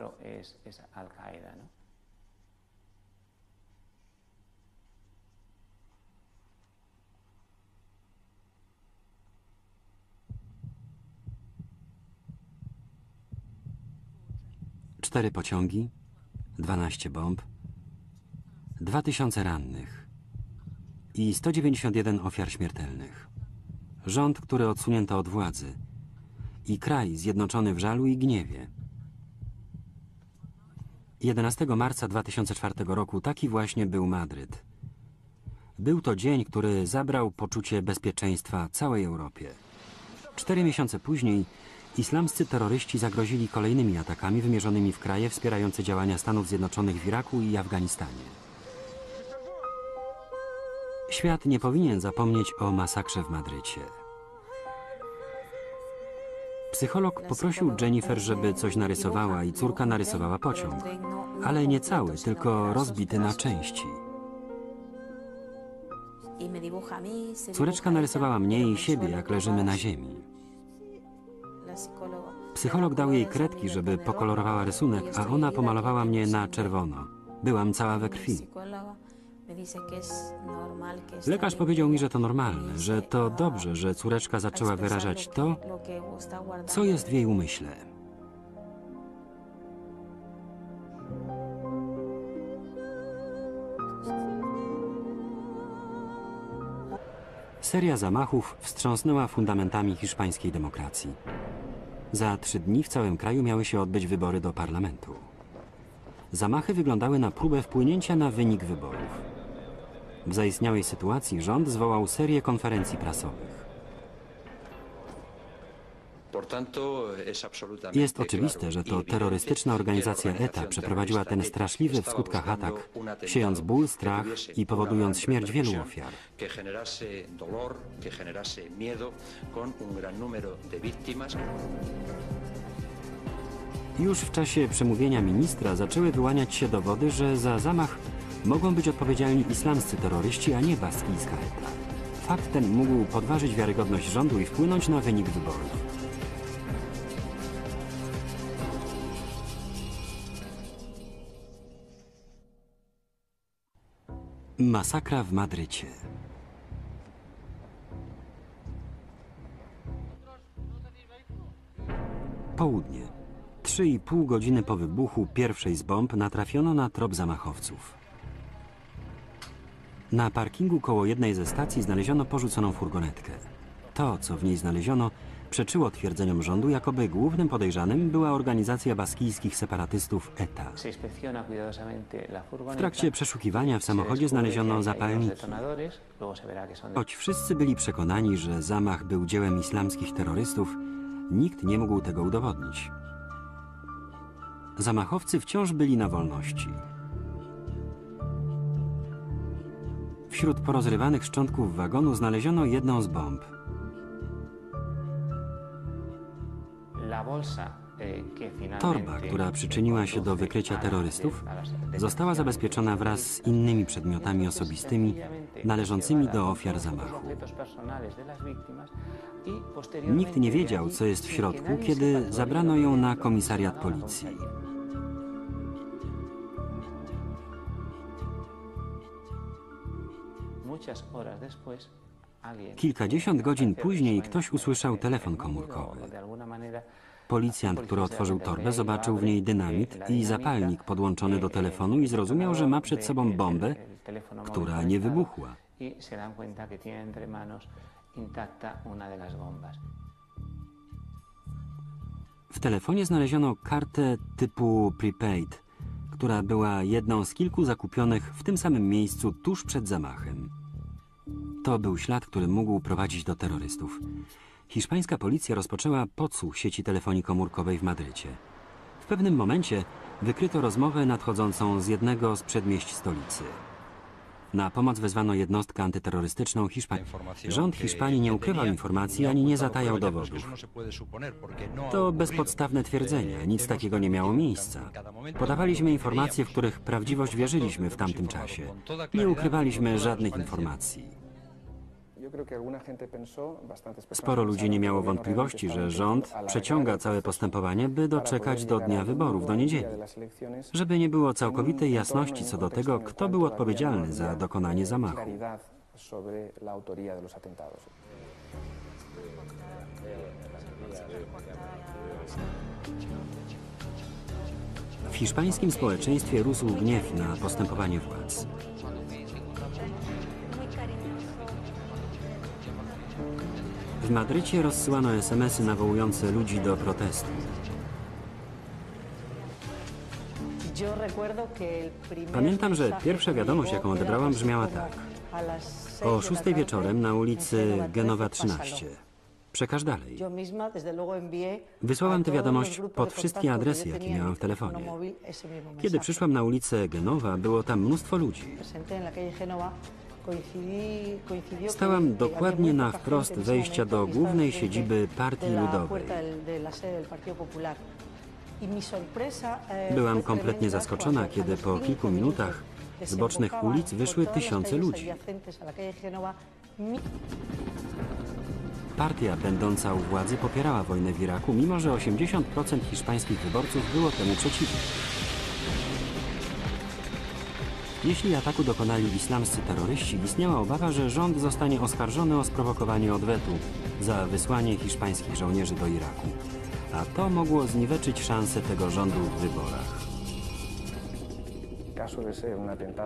Cztery pociągi, 12 bomb, 2000 rannych i 191 ofiar śmiertelnych. Rząd, który odsunięto od władzy i kraj zjednoczony w żalu i gniewie. 11 marca 2004 roku taki właśnie był Madryt. Był to dzień, który zabrał poczucie bezpieczeństwa całej Europie. Cztery miesiące później islamscy terroryści zagrozili kolejnymi atakami wymierzonymi w kraje wspierające działania Stanów Zjednoczonych w Iraku i Afganistanie. Świat nie powinien zapomnieć o masakrze w Madrycie. Psycholog poprosił Jennifer, żeby coś narysowała i córka narysowała pociąg. Ale nie cały, tylko rozbity na części. Córeczka narysowała mnie i siebie, jak leżymy na ziemi. Psycholog dał jej kredki, żeby pokolorowała rysunek, a ona pomalowała mnie na czerwono. Byłam cała we krwi. Lekarz powiedział mi, że to normalne, że to dobrze, że córeczka zaczęła wyrażać to, co jest w jej umyśle. Seria zamachów wstrząsnęła fundamentami hiszpańskiej demokracji. Za trzy dni w całym kraju miały się odbyć wybory do parlamentu. Zamachy wyglądały na próbę wpłynięcia na wynik wyborów. W zaistniałej sytuacji rząd zwołał serię konferencji prasowych. Jest oczywiste, że to terrorystyczna organizacja ETA przeprowadziła ten straszliwy w skutkach atak, siejąc ból, strach i powodując śmierć wielu ofiar. Już w czasie przemówienia ministra zaczęły wyłaniać się dowody, że za zamach mogą być odpowiedzialni islamscy terroryści, a nie baskijska ETA. Fakt ten mógł podważyć wiarygodność rządu i wpłynąć na wynik wyborów. Masakra w Madrycie. Południe. Trzy i pół godziny po wybuchu pierwszej z bomb natrafiono na trop zamachowców. Na parkingu koło jednej ze stacji znaleziono porzuconą furgonetkę. To, co w niej znaleziono, przeczyło twierdzeniom rządu, jakoby głównym podejrzanym była organizacja baskijskich separatystów ETA. W trakcie przeszukiwania w samochodzie znaleziono zapalniki. Choć wszyscy byli przekonani, że zamach był dziełem islamskich terrorystów, nikt nie mógł tego udowodnić. Zamachowcy wciąż byli na wolności. Wśród porozrywanych szczątków wagonu znaleziono jedną z bomb. Torba, która przyczyniła się do wykrycia terrorystów, została zabezpieczona wraz z innymi przedmiotami osobistymi należącymi do ofiar zamachu. Nikt nie wiedział, co jest w środku, kiedy zabrano ją na komisariat policji. Kilkadziesiąt godzin później ktoś usłyszał telefon komórkowy. Policjant, który otworzył torbę, zobaczył w niej dynamit i zapalnik podłączony do telefonu i zrozumiał, że ma przed sobą bombę, która nie wybuchła. W telefonie znaleziono kartę typu prepaid, która była jedną z kilku zakupionych w tym samym miejscu tuż przed zamachem. To był ślad, który mógł prowadzić do terrorystów. Hiszpańska policja rozpoczęła podsłuch sieci telefonii komórkowej w Madrycie. W pewnym momencie wykryto rozmowę nadchodzącą z jednego z przedmieść stolicy. Na pomoc wezwano jednostkę antyterrorystyczną Hiszpanii. Rząd Hiszpanii nie ukrywał informacji ani nie zatajał dowodów. To bezpodstawne twierdzenie, nic takiego nie miało miejsca. Podawaliśmy informacje, w których prawdziwość wierzyliśmy w tamtym czasie. Nie ukrywaliśmy żadnych informacji. Sporo ludzi nie miało wątpliwości, że rząd przeciąga całe postępowanie, by doczekać do dnia wyborów, do niedzieli. Żeby nie było całkowitej jasności co do tego, kto był odpowiedzialny za dokonanie zamachu. W hiszpańskim społeczeństwie rósł gniew na postępowanie władz. W Madrycie rozsyłano SMS-y nawołujące ludzi do protestu. Pamiętam, że pierwsza wiadomość, jaką odebrałam, brzmiała tak. O 6 wieczorem na ulicy Genowa 13. Przekaż dalej. Wysłałam tę wiadomość pod wszystkie adresy, jakie miałam w telefonie. Kiedy przyszłam na ulicę Genowa, było tam mnóstwo ludzi. Stałam dokładnie na wprost wejścia do głównej siedziby Partii Ludowej. Byłam kompletnie zaskoczona, kiedy po kilku minutach z bocznych ulic wyszły tysiące ludzi. Partia będąca u władzy popierała wojnę w Iraku, mimo że 80% hiszpańskich wyborców było temu przeciwnych. Jeśli ataku dokonali islamscy terroryści, istniała obawa, że rząd zostanie oskarżony o sprowokowanie odwetu za wysłanie hiszpańskich żołnierzy do Iraku. A to mogło zniweczyć szanse tego rządu w wyborach.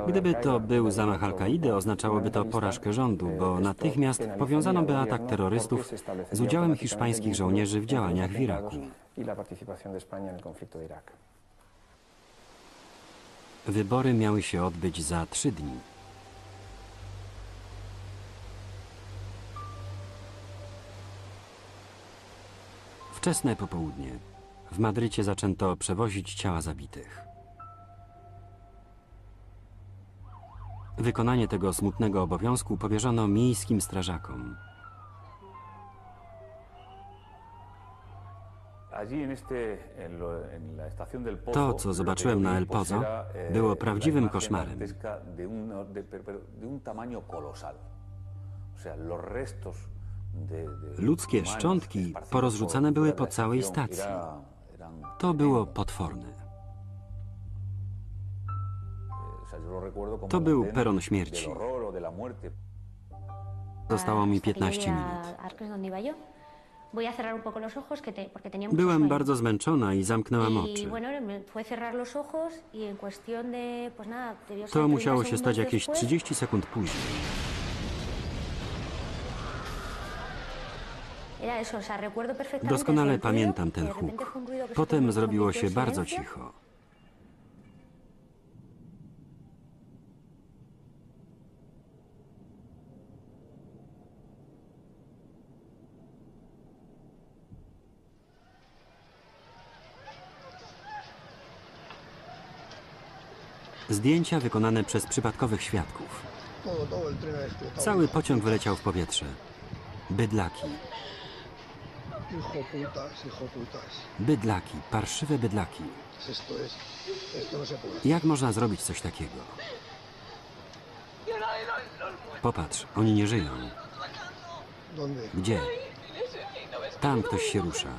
Gdyby to był zamach Al-Kaidy, oznaczałoby to porażkę rządu, bo natychmiast powiązano by atak terrorystów z udziałem hiszpańskich żołnierzy w działaniach w Iraku. Wybory miały się odbyć za trzy dni. Wczesne popołudnie. W Madrycie zaczęto przewozić ciała zabitych. Wykonanie tego smutnego obowiązku powierzono miejskim strażakom. To, co zobaczyłem na El Pozo, było prawdziwym koszmarem. Ludzkie szczątki porozrzucane były po całej stacji. To było potworne. To był peron śmierci. Zostało mi 15 minut. Byłam bardzo zmęczona i zamknęłam oczy. To musiało się stać jakieś 30 sekund później. Doskonale pamiętam ten huk. Potem zrobiło się bardzo cicho. Zdjęcia wykonane przez przypadkowych świadków. Cały pociąg wyleciał w powietrze. Bydlaki. Bydlaki, parszywe bydlaki. Jak można zrobić coś takiego? Popatrz, oni nie żyją. Gdzie? Tam ktoś się rusza.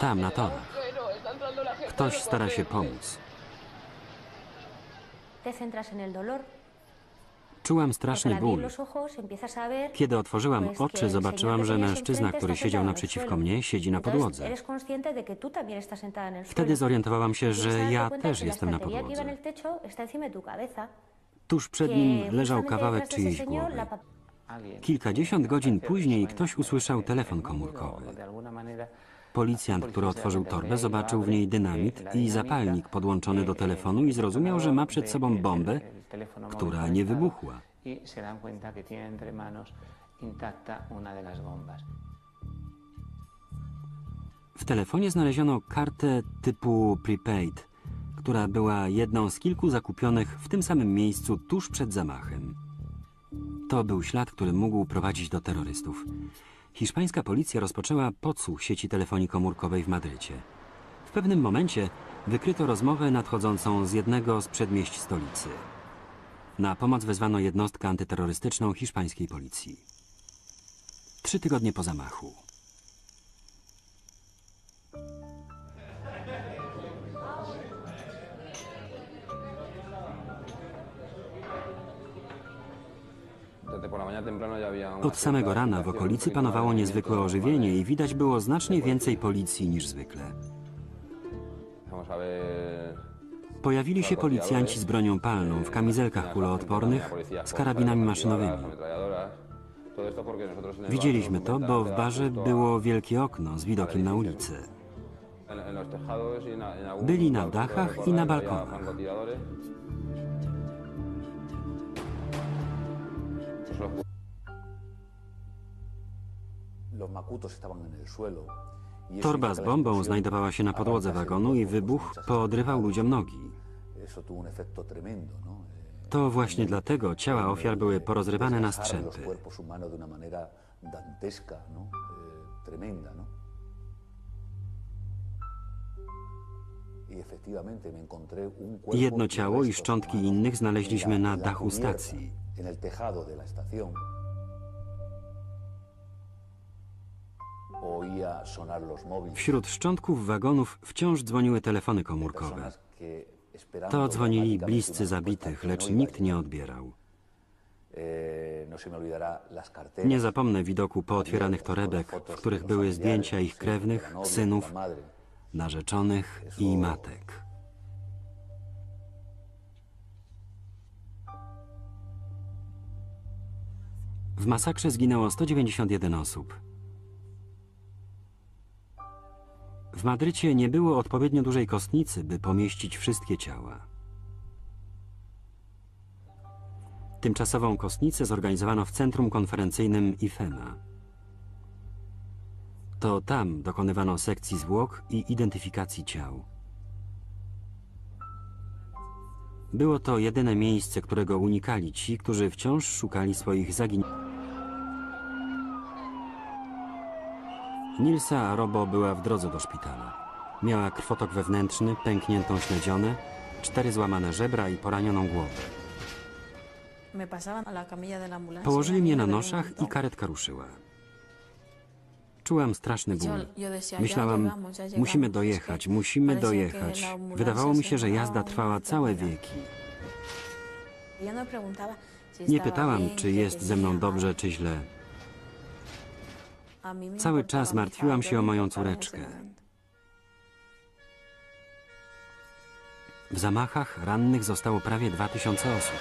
Tam, na torach. Ktoś stara się pomóc. Czułam straszny ból. Kiedy otworzyłam oczy, zobaczyłam, że mężczyzna, który siedział naprzeciwko mnie, siedzi na podłodze. Wtedy zorientowałam się, że ja też jestem na podłodze. Tuż przed nim leżał kawałek czyjejś głowy. Kilkadziesiąt godzin później ktoś usłyszał telefon komórkowy. Policjant, który otworzył torbę, zobaczył w niej dynamit i zapalnik podłączony do telefonu i zrozumiał, że ma przed sobą bombę, która nie wybuchła. W telefonie znaleziono kartę typu prepaid, która była jedną z kilku zakupionych w tym samym miejscu tuż przed zamachem. To był ślad, który mógł prowadzić do terrorystów. Hiszpańska policja rozpoczęła podsłuch sieci telefonii komórkowej w Madrycie. W pewnym momencie wykryto rozmowę nadchodzącą z jednego z przedmieść stolicy. Na pomoc wezwano jednostkę antyterrorystyczną hiszpańskiej policji. Trzy tygodnie po zamachu. Od samego rana w okolicy panowało niezwykłe ożywienie i widać było znacznie więcej policji niż zwykle. Pojawili się policjanci z bronią palną w kamizelkach kuloodpornych z karabinami maszynowymi. Widzieliśmy to, bo w barze było wielkie okno z widokiem na ulicę. Byli na dachach i na balkonach. Y Torba z bombą znajdowała się na podłodze wagonu i wybuch poodrywał ludziom nogi. ¿no? To właśnie dlatego ciała ofiar były porozrywane na strzępy. ¿no? Eh, ¿no? Y Jedno ciało i szczątki innych znaleźliśmy na dachu stacji. En el tejado de la estación. Wśród szczątków wagonów wciąż dzwoniły telefony komórkowe. To dzwonili bliscy zabitych, lecz no a nikt nie odbierał. Eh, no. Nie zapomnę widoku pootwieranych torebek, w których były zdjęcia ich krewnych, synów, narzeczonych i matek. W masakrze zginęło 191 osób. W Madrycie nie było odpowiednio dużej kostnicy, by pomieścić wszystkie ciała. Tymczasową kostnicę zorganizowano w centrum konferencyjnym IFEMA. To tam dokonywano sekcji zwłok i identyfikacji ciał. Było to jedyne miejsce, którego unikali ci, którzy wciąż szukali swoich zaginionych. Nilsa Robo była w drodze do szpitala. Miała krwotok wewnętrzny, pękniętą śledzionę, cztery złamane żebra i poranioną głowę. Położyli mnie na noszach i karetka ruszyła. Czułam straszny ból. Myślałam, musimy dojechać, musimy dojechać. Wydawało mi się, że jazda trwała całe eternidad. wieki. No Nie pytałam, czy jest ze mną dobrze, czy źle. Cały czas martwiłam się o moją córeczkę. W zamachach rannych zostało prawie 2000 osób.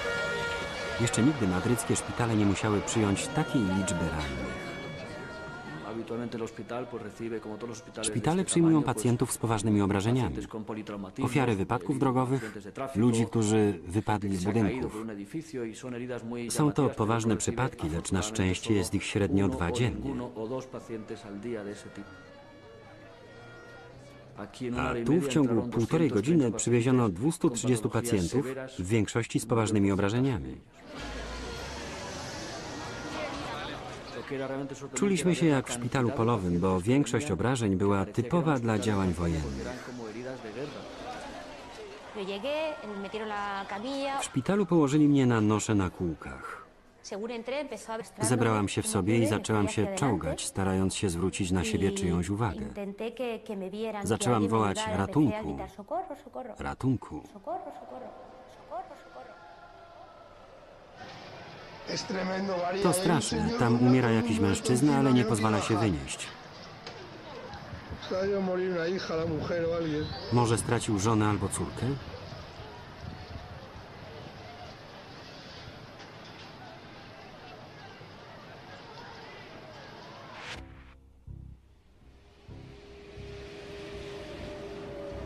Jeszcze nigdy madryckie szpitale nie musiały przyjąć takiej liczby rannych. Szpitale przyjmują pacjentów z poważnymi obrażeniami, ofiary wypadków drogowych, ludzi, którzy wypadli z budynków. y Są to poważne recibe przypadki, lecz na szczęście jest ich średnio dwa dziennie. A y tu w ciągu półtorej 230 godziny przywieziono pacientes 230 con patologías pacjentów, w większości z poważnymi obrażeniami. Czuliśmy się jak w szpitalu polowym, bo większość obrażeń była typowa dla działań wojennych. W szpitalu położyli mnie na nosze na kółkach. Zebrałam się w sobie i zaczęłam się czołgać, starając się zwrócić na siebie czyjąś uwagę. Zaczęłam wołać ratunku. Ratunku. To straszne. Tam umiera jakiś mężczyzna, ale nie pozwala się wynieść. Może stracił żonę albo córkę?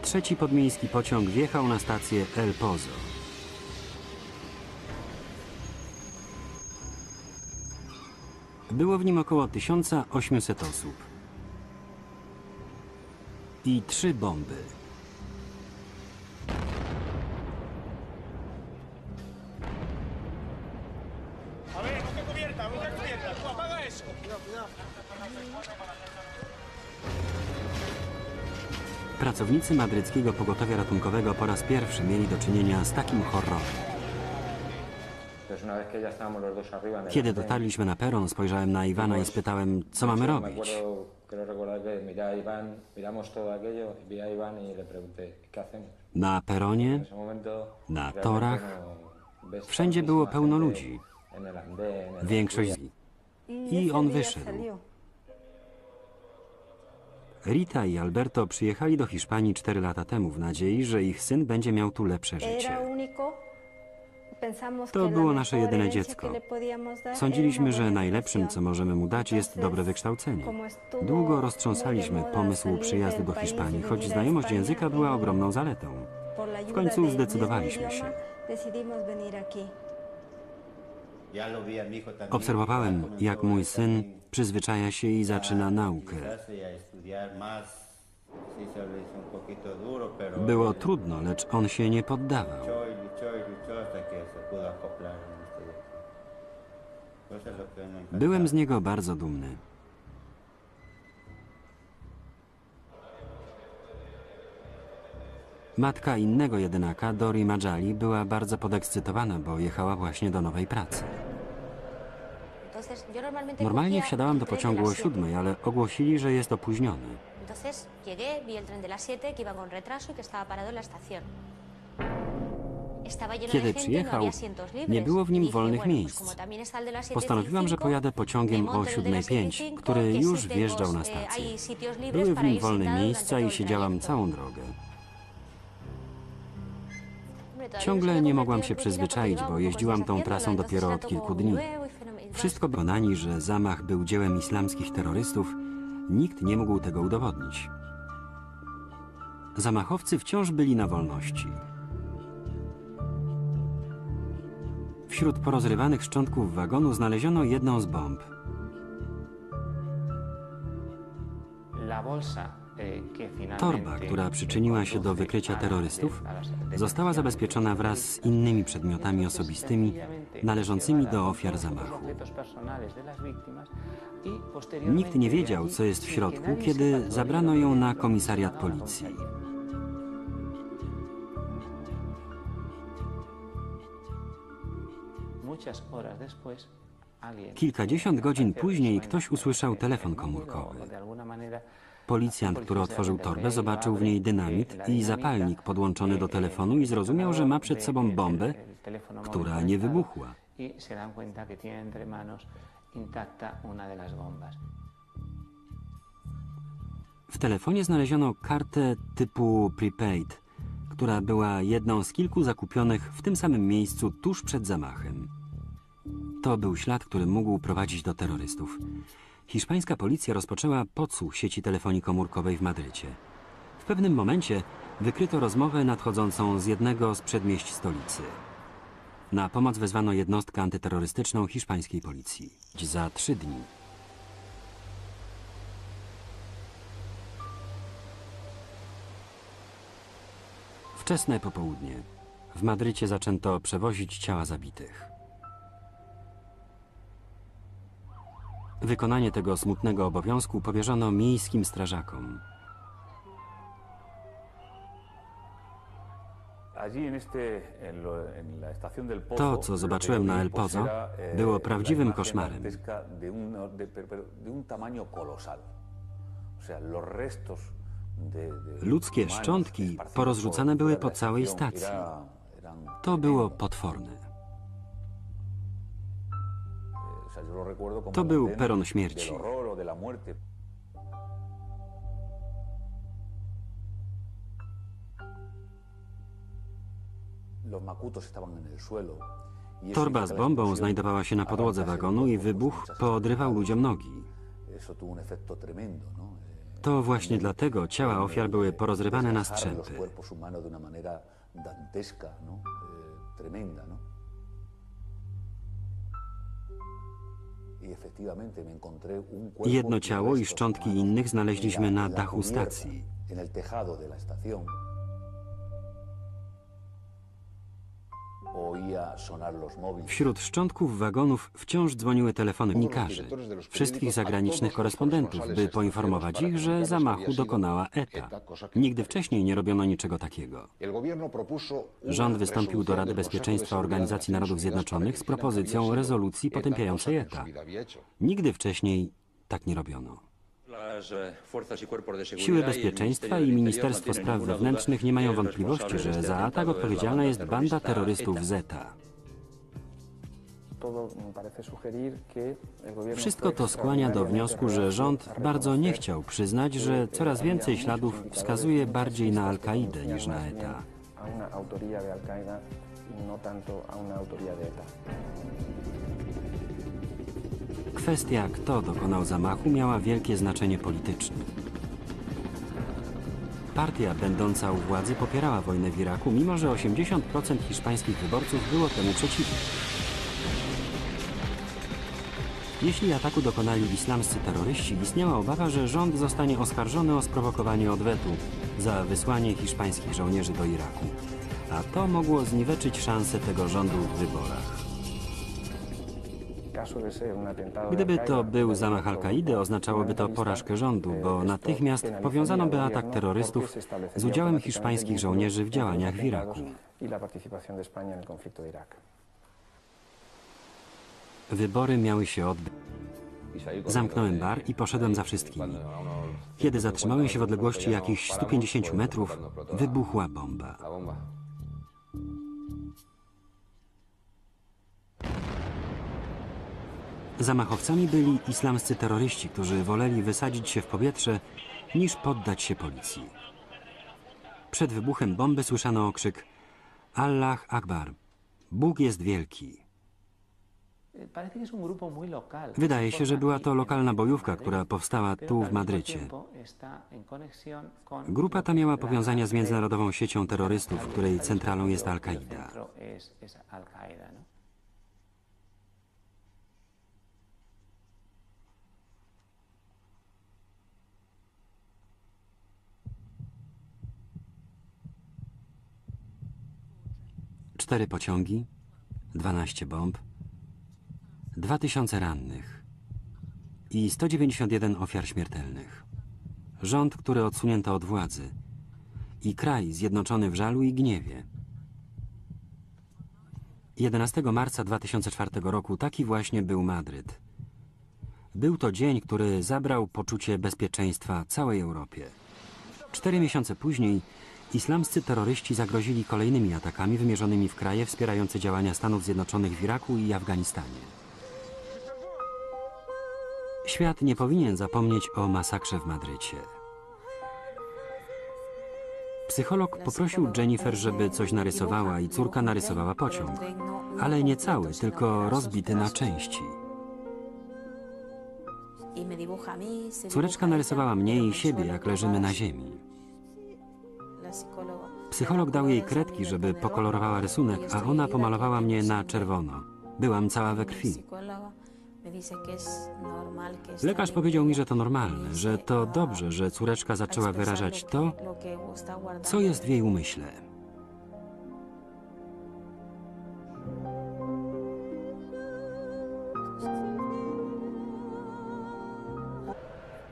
Trzeci podmiejski pociąg wjechał na stację El Pozo. Było w nim około 1800 osób. I trzy bomby. Pracownicy madryckiego pogotowia ratunkowego po raz pierwszy mieli do czynienia z takim horrorem. Kiedy dotarliśmy na peron, spojrzałem na Iwana i spytałem, co mamy robić. y. Na peronie, na torach, no wszędzie było pełno ludzi. Większość z vía. I on wyszedł. Rita i Alberto przyjechali do Hiszpanii 4 lata temu w nadziei, że ich syn będzie miał tu lepsze życie. To było nasze jedyne dziecko. Sądziliśmy, że najlepszym, co możemy mu dać, jest dobre wykształcenie. Długo roztrząsaliśmy pomysł przyjazdu do Hiszpanii, choć znajomość języka była ogromną zaletą. W końcu zdecydowaliśmy się. Obserwowałem, jak mój syn przyzwyczaja się i zaczyna naukę. Było trudno, lecz on się nie poddawał. Byłem z niego bardzo dumny. Matka innego jedynaka, Dori Majali, była bardzo podekscytowana, bo jechała właśnie do nowej pracy. Normalnie wsiadałam do pociągu o siódmej, ale ogłosili, że jest opóźniony. Entonces llegué, vi el tren de las 7 que iba con retraso y que estaba parado en la estación. Kiedy no przyjechał, nie było w Y nim dije, wolnych miejsc. como también está el de las 7.05, Postanowiłam, że pojadę pociągiem o monto el de las 7.05, 7.05, który już wjeżdżał na eh, stację. Były w nim wolne miejsca i siedziałam całą drogę. No Ciągle había nie mogłam się przyzwyczaić, bo jeździłam tą trasą dopiero od kilku dni. y. Wszystko przekonani, że zamach był dziełem islamskich terrorystów, nikt nie mógł tego udowodnić. Zamachowcy wciąż byli na wolności. Wśród porozrywanych szczątków wagonu znaleziono jedną z bomb. Finalmente Torba, która przyczyniła się do wykrycia terrorystów, została zabezpieczona wraz z innymi przedmiotami osobistymi należącymi do ofiar zamachu. Nikt nie wiedział, co jest w środku, kiedy zabrano ją na komisariat policji. Kilkadziesiąt godzin później ktoś usłyszał telefon komórkowy. Policjant, który otworzył torbę, zobaczył w niej dynamit i zapalnik podłączony do telefonu i zrozumiał, że ma przed sobą bombę, która nie wybuchła. y. W telefonie znaleziono kartę typu prepaid, która była jedną z kilku zakupionych w tym samym miejscu tuż przed zamachem. To był ślad, który mógł prowadzić do terrorystów. Hiszpańska policja rozpoczęła podsłuch sieci telefonii komórkowej w Madrycie. W pewnym momencie wykryto rozmowę nadchodzącą z jednego z przedmieść stolicy. Na pomoc wezwano jednostkę antyterrorystyczną hiszpańskiej policji. Za trzy dni Wczesne popołudnie. W Madrycie zaczęto przewozić ciała zabitych. Wykonanie tego smutnego obowiązku powierzono miejskim strażakom. To, co zobaczyłem na El Pozo, było prawdziwym koszmarem. Ludzkie szczątki porozrzucane były po całej stacji. To było potworne. To był peron śmierci. Torba z bombą znajdowała się na podłodze wagonu i wybuch poodrywał ludziom nogi. To właśnie dlatego ciała ofiar były porozrywane na strzępy. Jedno ciało i szczątki innych znaleźliśmy na dachu stacji. Wśród szczątków wagonów wciąż dzwoniły telefony dziennikarzy, wszystkich zagranicznych korespondentów, by poinformować ich, że zamachu dokonała ETA. Nigdy wcześniej nie robiono niczego takiego. Rząd wystąpił do Rady Bezpieczeństwa Organizacji Narodów Zjednoczonych z propozycją rezolucji potępiającej ETA. Nigdy wcześniej tak nie robiono. Siły bezpieczeństwa i Ministerstwo Spraw Wewnętrznych nie mają wątpliwości, że za atak odpowiedzialna jest banda terrorystów Zeta. Wszystko to skłania do wniosku, że rząd bardzo nie chciał przyznać, że coraz więcej śladów wskazuje bardziej na Al-Kaidę niż na ETA. a una autoría de Al-Qaeda y no tanto a una autoría de ETA. Kwestia, kto dokonał zamachu, miała wielkie znaczenie polityczne. Partia będąca u władzy popierała wojnę w Iraku, mimo że 80% hiszpańskich wyborców było temu przeciwnych. Jeśli ataku dokonali islamscy terroryści, istniała obawa, że rząd zostanie oskarżony o sprowokowanie odwetu za wysłanie hiszpańskich żołnierzy do Iraku. A to mogło zniweczyć szanse tego rządu w wyborach. Gdyby to był zamach Al-Kaidy, oznaczałoby to porażkę rządu, bo natychmiast powiązano by atak terrorystów z udziałem hiszpańskich żołnierzy w działaniach w Iraku. Wybory miały się odbyć. Zamknąłem bar i poszedłem za wszystkimi. Kiedy zatrzymałem się w odległości jakichś 150 metrów, wybuchła bomba. Zamachowcami byli islamscy terroryści, którzy woleli wysadzić się w powietrze, niż poddać się policji. Przed wybuchem bomby słyszano okrzyk Allah Akbar. Bóg jest wielki. Wydaje się, że była to lokalna bojówka, która powstała tu w Madrycie. Grupa ta miała powiązania z międzynarodową siecią terrorystów, której centralą jest Al-Kaida. Cztery pociągi, 12 bomb, 2000 rannych i 191 ofiar śmiertelnych. Rząd, który odsunięto od władzy i kraj zjednoczony w żalu i gniewie. 11 marca 2004 roku taki właśnie był Madryt. Był to dzień, który zabrał poczucie bezpieczeństwa całej Europie. Cztery miesiące później islamscy terroryści zagrozili kolejnymi atakami wymierzonymi w kraje wspierające działania Stanów Zjednoczonych w Iraku i Afganistanie. Świat nie powinien zapomnieć o masakrze w Madrycie. Psycholog poprosił Jennifer, żeby coś narysowała i córka narysowała pociąg. Ale nie cały, tylko rozbity na części. Córeczka narysowała mnie i siebie, jak leżymy na ziemi. Psycholog dał jej kredki, żeby pokolorowała rysunek, a ona pomalowała mnie na czerwono. Byłam cała we krwi. Lekarz powiedział mi, że to normalne, że to dobrze, że córeczka zaczęła wyrażać to, co jest w jej umyśle.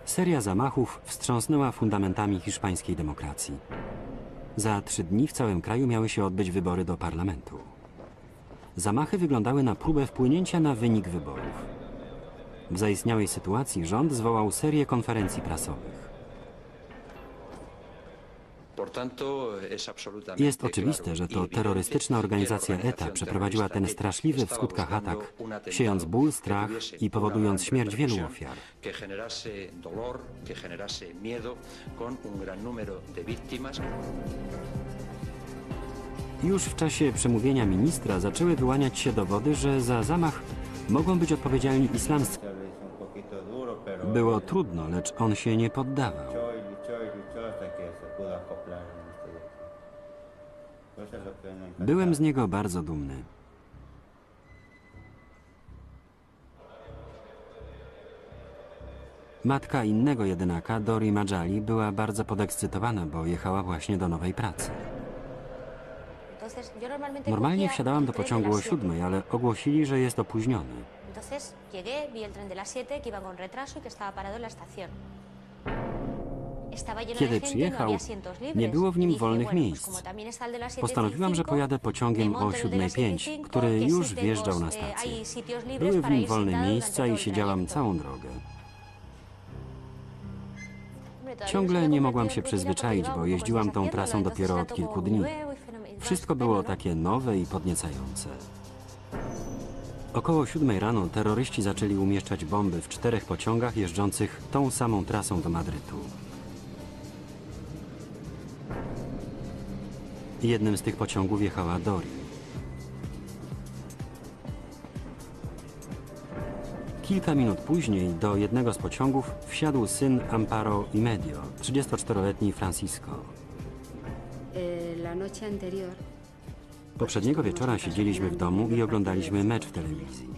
Seria zamachów wstrząsnęła fundamentami hiszpańskiej demokracji. Za trzy dni w całym kraju miały się odbyć wybory do parlamentu. Zamachy wyglądały na próbę wpłynięcia na wynik wyborów. W zaistniałej sytuacji rząd zwołał serię konferencji prasowych. Jest oczywiste, że to terrorystyczna organizacja ETA przeprowadziła ten straszliwy w skutkach atak, siejąc ból, strach i powodując śmierć wielu ofiar. Już w czasie przemówienia ministra zaczęły wyłaniać się dowody, że za zamach mogą być odpowiedzialni islamscy. Było trudno, lecz on się nie poddawał. Byłem z niego bardzo dumny. Matka innego jedynaka, Dori Majali, była bardzo podekscytowana, bo jechała właśnie do nowej pracy. Normalnie wsiadałam do pociągu o siódmej, ale ogłosili, że jest opóźniony. Tren de las 7 que iba con retraso y que estaba parado en la estación. Kiedy no przyjechał, nie było w Y nim dije, wolnych miejsc. como también está el de las 7 Postanowiłam, że pojadę pociągiem o 7.05, który już wjeżdżał na stację. Były w nim wolne miejsca i siedziałam całą drogę. Ciągle nie mogłam się przyzwyczaić, bo jeździłam tą trasą dopiero od kilku dni. Wszystko było takie nowe i podniecające. Około siódmej rano terroryści zaczęli umieszczać bomby w czterech pociągach jeżdżących tą samą trasą do Madrytu. Jednym z tych pociągów jechała Dori. Kilka minut później do jednego z pociągów wsiadł syn Amparo i Medio, 34-letni Francisco. Anterior Poprzedniego wieczora siedzieliśmy w domu i oglądaliśmy mecz w telewizji.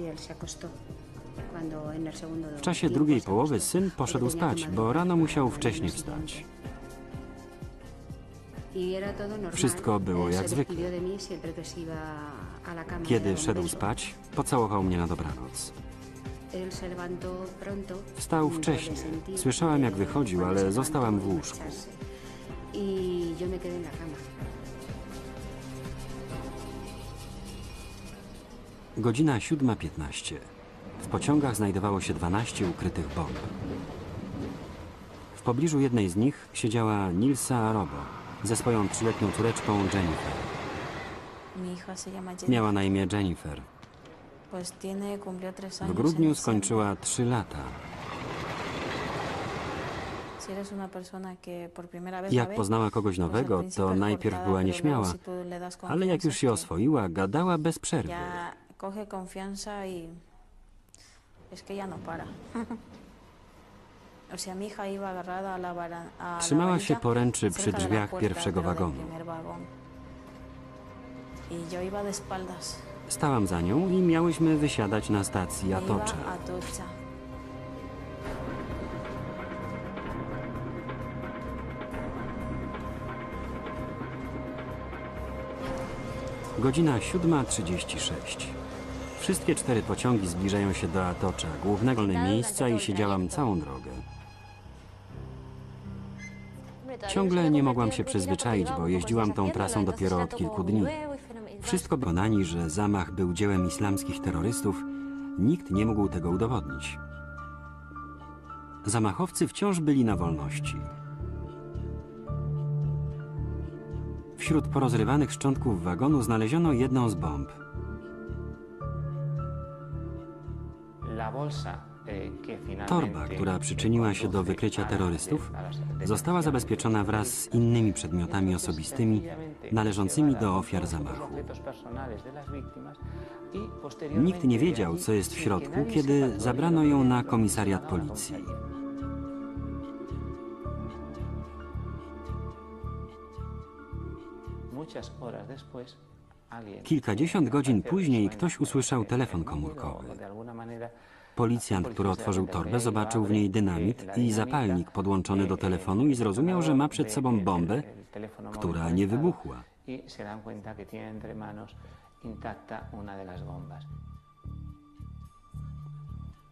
y W czasie drugiej połowy syn poszedł spać, bo rano musiał wcześniej wstać. Wszystko było jak zwykle. Kiedy szedł spać, pocałował mnie na dobranoc. Wstał pude wcześnie. sentir Słyszałam, jak wychodził, ale se zostałam w łóżku. Godzina 7.15. W pociągach znajdowało się 12 ukrytych bomb. W pobliżu jednej z nich siedziała Nilsa Arobo ze swoją trzyletnią córeczką Jennifer. Miała na imię Jennifer. W grudniu skończyła 3 lata. Jak poznała kogoś nowego, to najpierw była nieśmiała, ale jak już się oswoiła, gadała bez przerwy. coge confianza y es que ya no para. Trzymała się poręczy przy drzwiach pierwszego wagonu. Y. Stałam za nią i miałyśmy wysiadać na stacji Me iba Atocha. a Atocha. Godzina 7.36. Wszystkie cztery pociągi zbliżają się do Atocza, głównego miejsca i siedziałam całą drogę. Ciągle nie mogłam się przyzwyczaić, bo jeździłam tą trasą dopiero od kilku dni. Wszystko przekonani, że zamach był dziełem islamskich terrorystów, nikt nie mógł tego udowodnić. Zamachowcy wciąż byli na wolności. Wśród porozrywanych szczątków wagonu znaleziono jedną z bomb. La bolsa, Torba, która przyczyniła się do wykrycia terrorystów, została zabezpieczona wraz z innymi przedmiotami osobistymi należącymi do ofiar zamachu. Nikt nie wiedział, co jest w środku, kiedy zabrano ją na komisariat policji. Kilkadziesiąt godzin później ktoś usłyszał telefon komórkowy. Policjant, który otworzył torbę, zobaczył w niej dynamit i zapalnik podłączony do telefonu i zrozumiał, że ma przed sobą bombę, która nie wybuchła.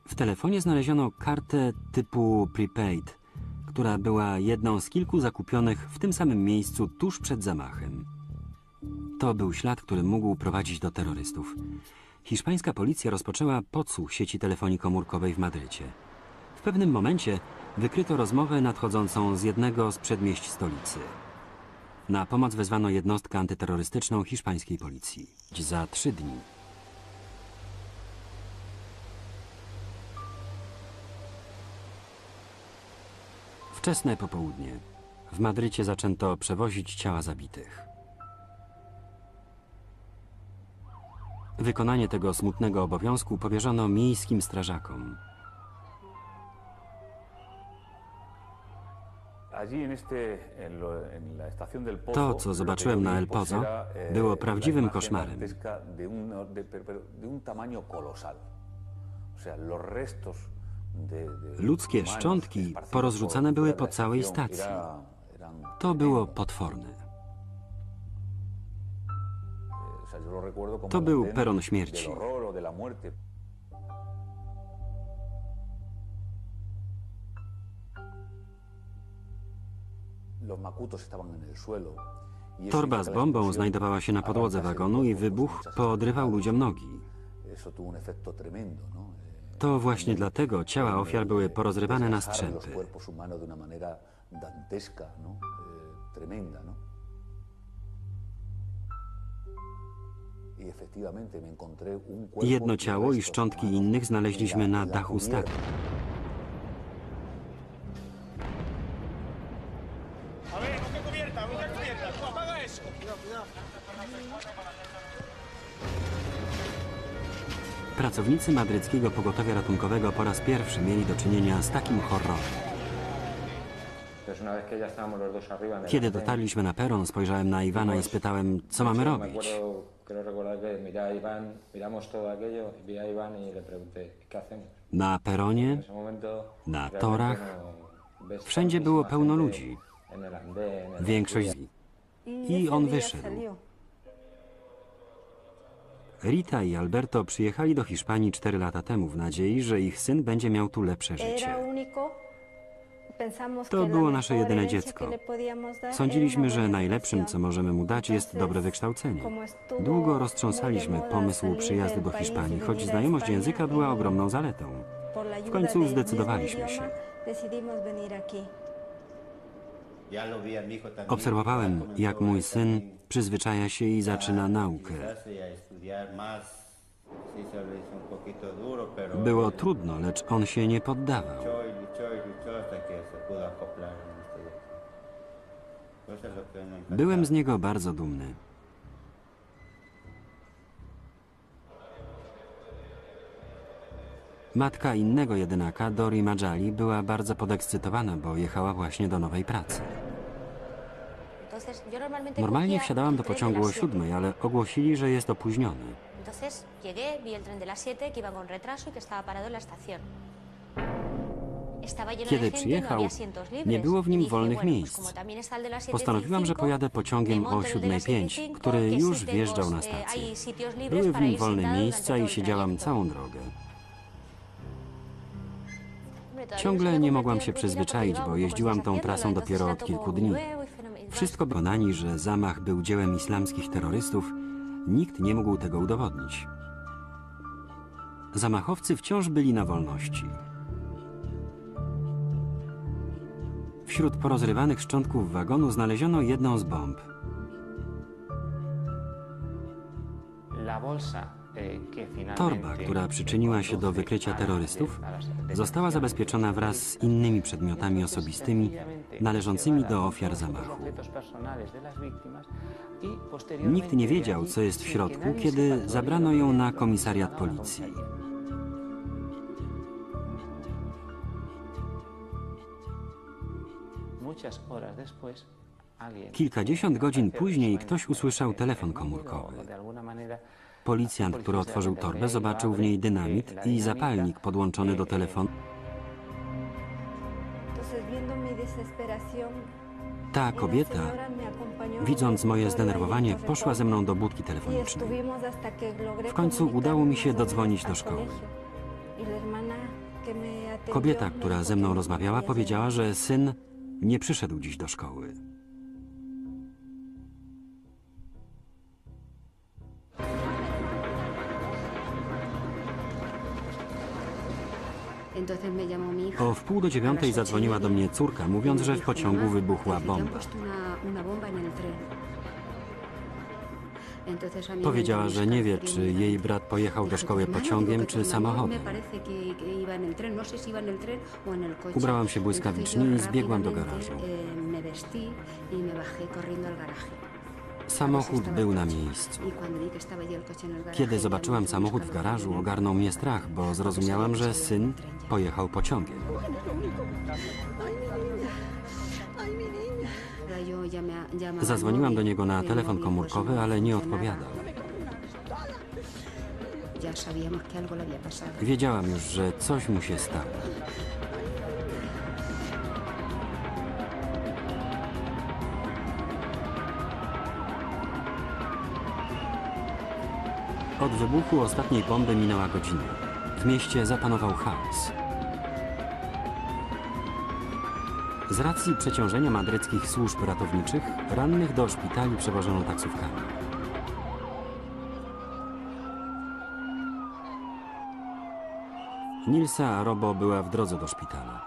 W telefonie znaleziono kartę typu prepaid, która była jedną z kilku zakupionych w tym samym miejscu tuż przed zamachem. To był ślad, który mógł prowadzić do terrorystów. Hiszpańska policja rozpoczęła podsłuch sieci telefonii komórkowej w Madrycie. W pewnym momencie wykryto rozmowę nadchodzącą z jednego z przedmieść stolicy. Na pomoc wezwano jednostkę antyterrorystyczną hiszpańskiej policji. Za trzy dni Wczesne popołudnie. W Madrycie zaczęto przewozić ciała zabitych. Wykonanie tego smutnego obowiązku powierzono miejskim strażakom. To, co zobaczyłem na El Pozo, było prawdziwym koszmarem. Ludzkie szczątki porozrzucane były po całej stacji. To było potworne. To był peron śmierci. Torba z bombą znajdowała się na podłodze wagonu i wybuch poodrywał ludziom nogi. To właśnie dlatego ciała ofiar były porozrywane na strzępy. Jedno ciało i szczątki innych znaleźliśmy na dachu statku. Pracownicy madryckiego pogotowia ratunkowego po raz pierwszy mieli do czynienia z takim horrorem. Kiedy dotarliśmy na peron, spojrzałem na Iwana i spytałem, co mamy me robić. Recordar que miré a Iván, miramos todo aquello, y vi a Iván y le pregunté, ¿qué hacemos? Na peronie, na torach, no wszędzie było pełno ludzi. Większość z vía. I on wyszedł. Rita i Alberto przyjechali do Hiszpanii 4 lata temu w nadziei, że ich syn będzie miał tu lepsze życie. To było nasze jedyne dziecko. Sądziliśmy, że najlepszym, co możemy mu dać, jest dobre wykształcenie. Długo roztrząsaliśmy pomysł przyjazdu do Hiszpanii, choć znajomość języka była ogromną zaletą. W końcu zdecydowaliśmy się. Obserwowałem, jak mój syn przyzwyczaja się i zaczyna naukę. Było trudno, lecz on się nie poddawał. Byłem z niego bardzo dumny. Matka innego jedynaka, Dori Majali, była bardzo podekscytowana, bo jechała właśnie do nowej pracy. Normalnie wsiadałam do pociągu o siódmej, ale ogłosili, że jest opóźniony. Entonces llegué, vi el tren de las 7 que iba con retraso y que estaba parado en la estación. Kiedy no przyjechał, nie było w nim Y wolnych miejsc. como también está el de las 7.05, Postanowiłam, że pojadę pociągiem o monto en el de las 7.05, 7.05, który już wjeżdżał na eh, stację. Były w nim wolne miejsca i siedziałam całą drogę. No Ciągle había nie mogłam się przyzwyczaić, bo jeździłam tą trasą dopiero od kilku dni. y. Wszystko przekonani, że zamach był dziełem islamskich terrorystów, nikt nie mógł tego udowodnić. Zamachowcy wciąż byli na wolności. Wśród porozrywanych szczątków wagonu znaleziono jedną z bomb. Finalmente Torba, która przyczyniła się do wykrycia terrorystów, została zabezpieczona wraz z innymi przedmiotami osobistymi należącymi do ofiar zamachu. Nikt nie wiedział, co jest w środku, kiedy zabrano ją na komisariat policji. Kilkadziesiąt godzin później ktoś usłyszał telefon komórkowy. Policjant, który otworzył torbę, zobaczył w niej dynamit i zapalnik podłączony do telefonu. Mi desesperación, Ta kobieta, widząc moje zdenerwowanie, poszła ze mną do budki y telefonicznej. logré W końcu udało mi się dodzwonić do szkoły. Y Kobieta, która ze mną no rozmawiała, powiedziała, że syn nie przyszedł dziś do szkoły. O wpół do dziewiątej zadzwoniła do mnie córka, mówiąc, że w pociągu wybuchła Dice, "Te han bomba. Powiedziała, że nie wie, czy jej brat pojechał do szkoły pociągiem Digo, "Que czy samochodem. Ubrałam się błyskawicznie i zbiegłam do garażu. Samochód był na miejscu. Kiedy zobaczyłam samochód w garażu, ogarnął mnie strach, bo zrozumiałam, że syn pojechał pociągiem. Zadzwoniłam do niego na el telefon komórkowy, ale nie odpowiadał. Wiedziałam już, że coś mu się stało. Od wybuchu ostatniej bomby minęła godzina. W mieście zapanował chaos. Z racji przeciążenia madryckich służb ratowniczych, rannych do szpitali przewożono taksówkami. Nilsa Robo była w drodze do szpitala.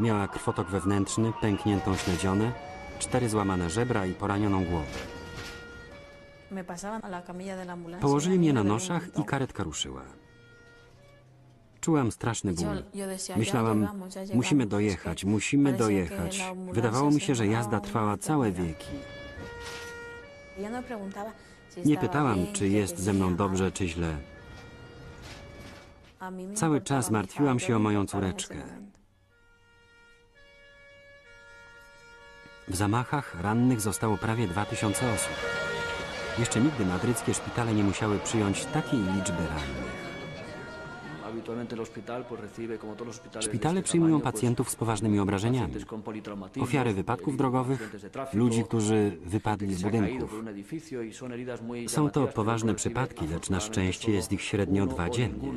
Miała krwotok wewnętrzny, pękniętą śledzionę, cztery złamane żebra i poranioną głowę. Położyli mnie na noszach i karetka ruszyła. Czułam straszny ból. Myślałam, musimy dojechać, musimy dojechać. Wydawało mi się, że jazda trwała całe wieki. Nie pytałam, czy jest ze mną dobrze, czy źle. Cały czas martwiłam się o moją córeczkę. W zamachach rannych zostało prawie 2000 osób. Jeszcze nigdy madryckie szpitale nie musiały przyjąć takiej liczby rannych. Szpitale przyjmują pacjentów z poważnymi obrażeniami, ofiary wypadków drogowych, ludzi, którzy wypadli z budynków. y Są to llamativas, poważne przypadki, lecz na szczęście jest ich średnio dwa dziennie.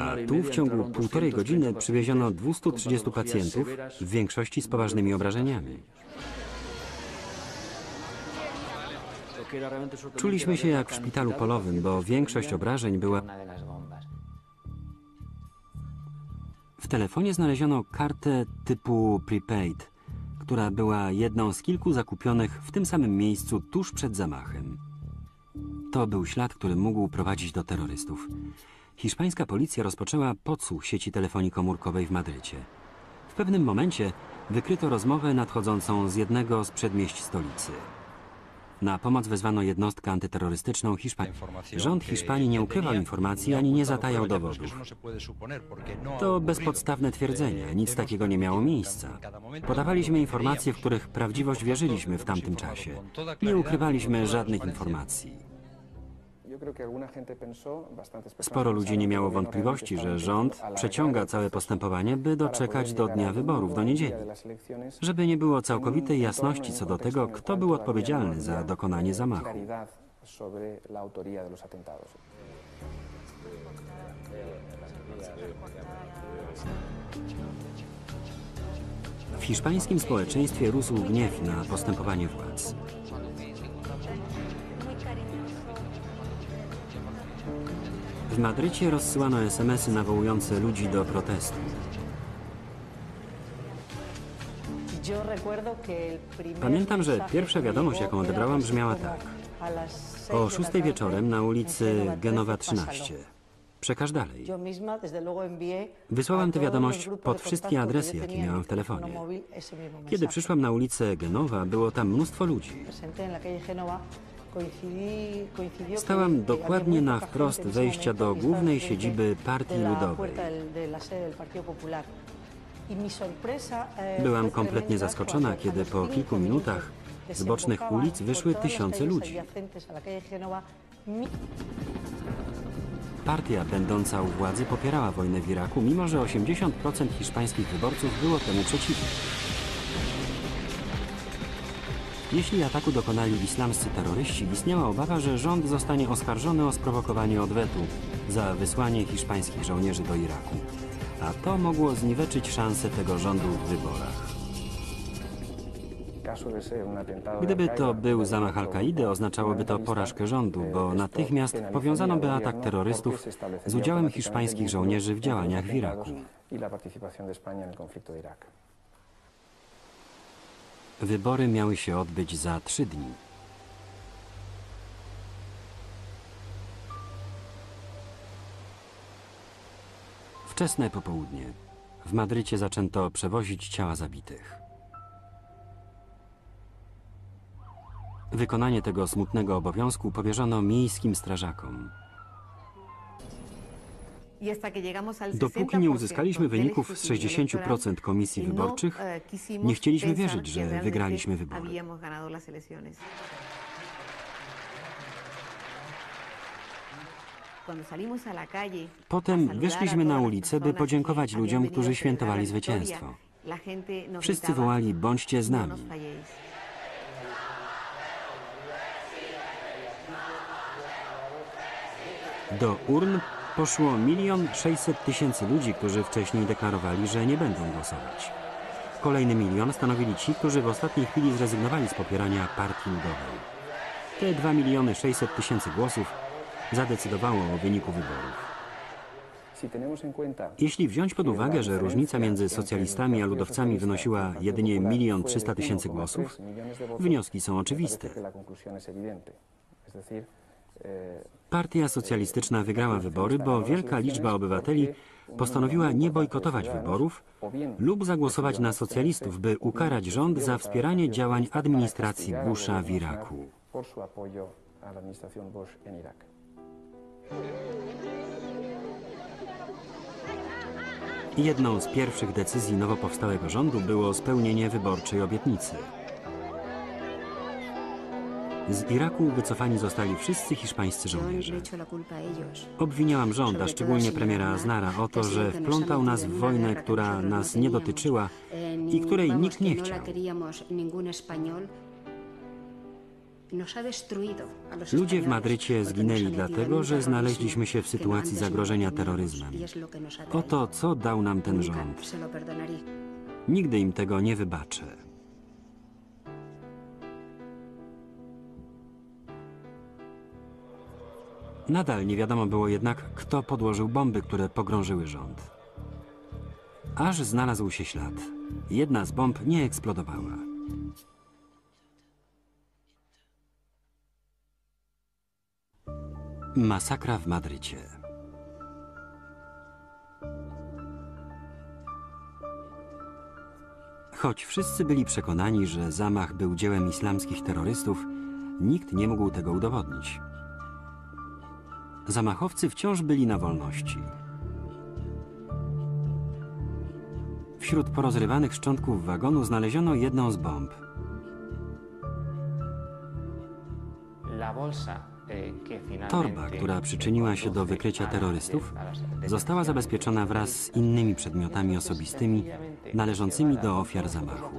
A y tu w ciągu półtorej 230 godziny przywieziono pacientes 230 con patologías pacjentów, w większości z poważnymi obrażeniami. Czuliśmy się jak w szpitalu polowym, bo większość obrażeń była... W telefonie znaleziono kartę typu prepaid, która była jedną z kilku zakupionych w tym samym miejscu tuż przed zamachem. To był ślad, który mógł prowadzić do terrorystów. Hiszpańska policja rozpoczęła podsłuch sieci telefonii komórkowej w Madrycie. W pewnym momencie wykryto rozmowę nadchodzącą z jednego z przedmieść stolicy. Na pomoc wezwano jednostkę antyterrorystyczną Hiszpanii. Rząd Hiszpanii nie ukrywał informacji ani nie zatajał dowodów. To bezpodstawne twierdzenie, nic takiego nie miało miejsca. Podawaliśmy informacje, w których prawdziwość wierzyliśmy w tamtym czasie. Nie ukrywaliśmy żadnych informacji. Sporo ludzi nie miało wątpliwości, że rząd przeciąga całe postępowanie, by doczekać do dnia wyborów, do niedzieli. Żeby nie było całkowitej jasności co do tego, kto był odpowiedzialny za dokonanie zamachu. W hiszpańskim społeczeństwie rósł gniew na postępowanie władz. W Madrycie rozsyłano SMS-y nawołujące ludzi do protestu. Pamiętam, że pierwsza wiadomość, jaką odebrałam, brzmiała tak. O 6 wieczorem na ulicy Genowa 13. Przekaż dalej. Wysłałam tę wiadomość pod wszystkie adresy, jakie miałam w telefonie. Kiedy przyszłam na ulicę Genowa, było tam mnóstwo ludzi. Stałam dokładnie na wprost wejścia do głównej siedziby Partii Ludowej. Byłam kompletnie zaskoczona, kiedy po kilku minutach z bocznych ulic wyszły tysiące ludzi. Partia będąca u władzy popierała wojnę w Iraku, mimo że 80% hiszpańskich wyborców było temu przeciwnych. Jeśli ataku dokonali islamscy terroryści, istniała obawa, że rząd zostanie oskarżony o sprowokowanie odwetu za wysłanie hiszpańskich żołnierzy do Iraku. A to mogło zniweczyć szanse tego rządu w wyborach. Gdyby to był zamach Al-Kaidy, oznaczałoby to porażkę rządu, bo natychmiast powiązano by atak terrorystów z udziałem hiszpańskich żołnierzy w działaniach w Iraku. Wybory miały się odbyć za trzy dni. Wczesne popołudnie. W Madrycie zaczęto przewozić ciała zabitych. Wykonanie tego smutnego obowiązku powierzono miejskim strażakom. Dopóki nie uzyskaliśmy wyników z 60% komisji wyborczych, nie chcieliśmy wierzyć, że wygraliśmy wybory. Potem wyszliśmy na ulicę, by podziękować ludziom, którzy świętowali zwycięstwo. Wszyscy wołali, bądźcie z nami. Do urn poszło milion sześćset tysięcy ludzi, którzy wcześniej deklarowali, że nie będą głosować. Kolejny milion stanowili ci, którzy w ostatniej chwili zrezygnowali z popierania partii ludowej. Te 2 miliony 600 tysięcy głosów zadecydowało o wyniku wyborów. Jeśli wziąć pod uwagę, że różnica między socjalistami a ludowcami wynosiła jedynie milion trzysta tysięcy głosów, wnioski są oczywiste. Partia Socjalistyczna wygrała wybory, bo wielka liczba obywateli postanowiła nie bojkotować wyborów lub zagłosować na socjalistów, by ukarać rząd za wspieranie działań administracji Busha w Iraku. Jedną z pierwszych decyzji nowo powstałego rządu było spełnienie wyborczej obietnicy. Z Iraku wycofani zostali wszyscy hiszpańscy żołnierze. Obwiniałam rząd, a szczególnie premiera Aznara, o to, że wplątał nas w wojnę, która nas nie dotyczyła i której nikt nie chciał. Ludzie w Madrycie zginęli dlatego, że znaleźliśmy się w sytuacji zagrożenia terroryzmem. Oto co dał nam ten rząd. Nigdy im tego nie wybaczę. Nadal nie wiadomo było jednak, kto podłożył bomby, które pogrążyły rząd. Aż znalazł się ślad. Jedna z bomb nie eksplodowała. Masakra w Madrycie. Choć wszyscy byli przekonani, że zamach był dziełem islamskich terrorystów, nikt nie mógł tego udowodnić. Zamachowcy wciąż byli na wolności. Wśród porozrywanych szczątków wagonu znaleziono jedną z bomb. Eh, Torba, która przyczyniła się do wykrycia terrorystów, została zabezpieczona wraz z innymi przedmiotami osobistymi należącymi do ofiar zamachu.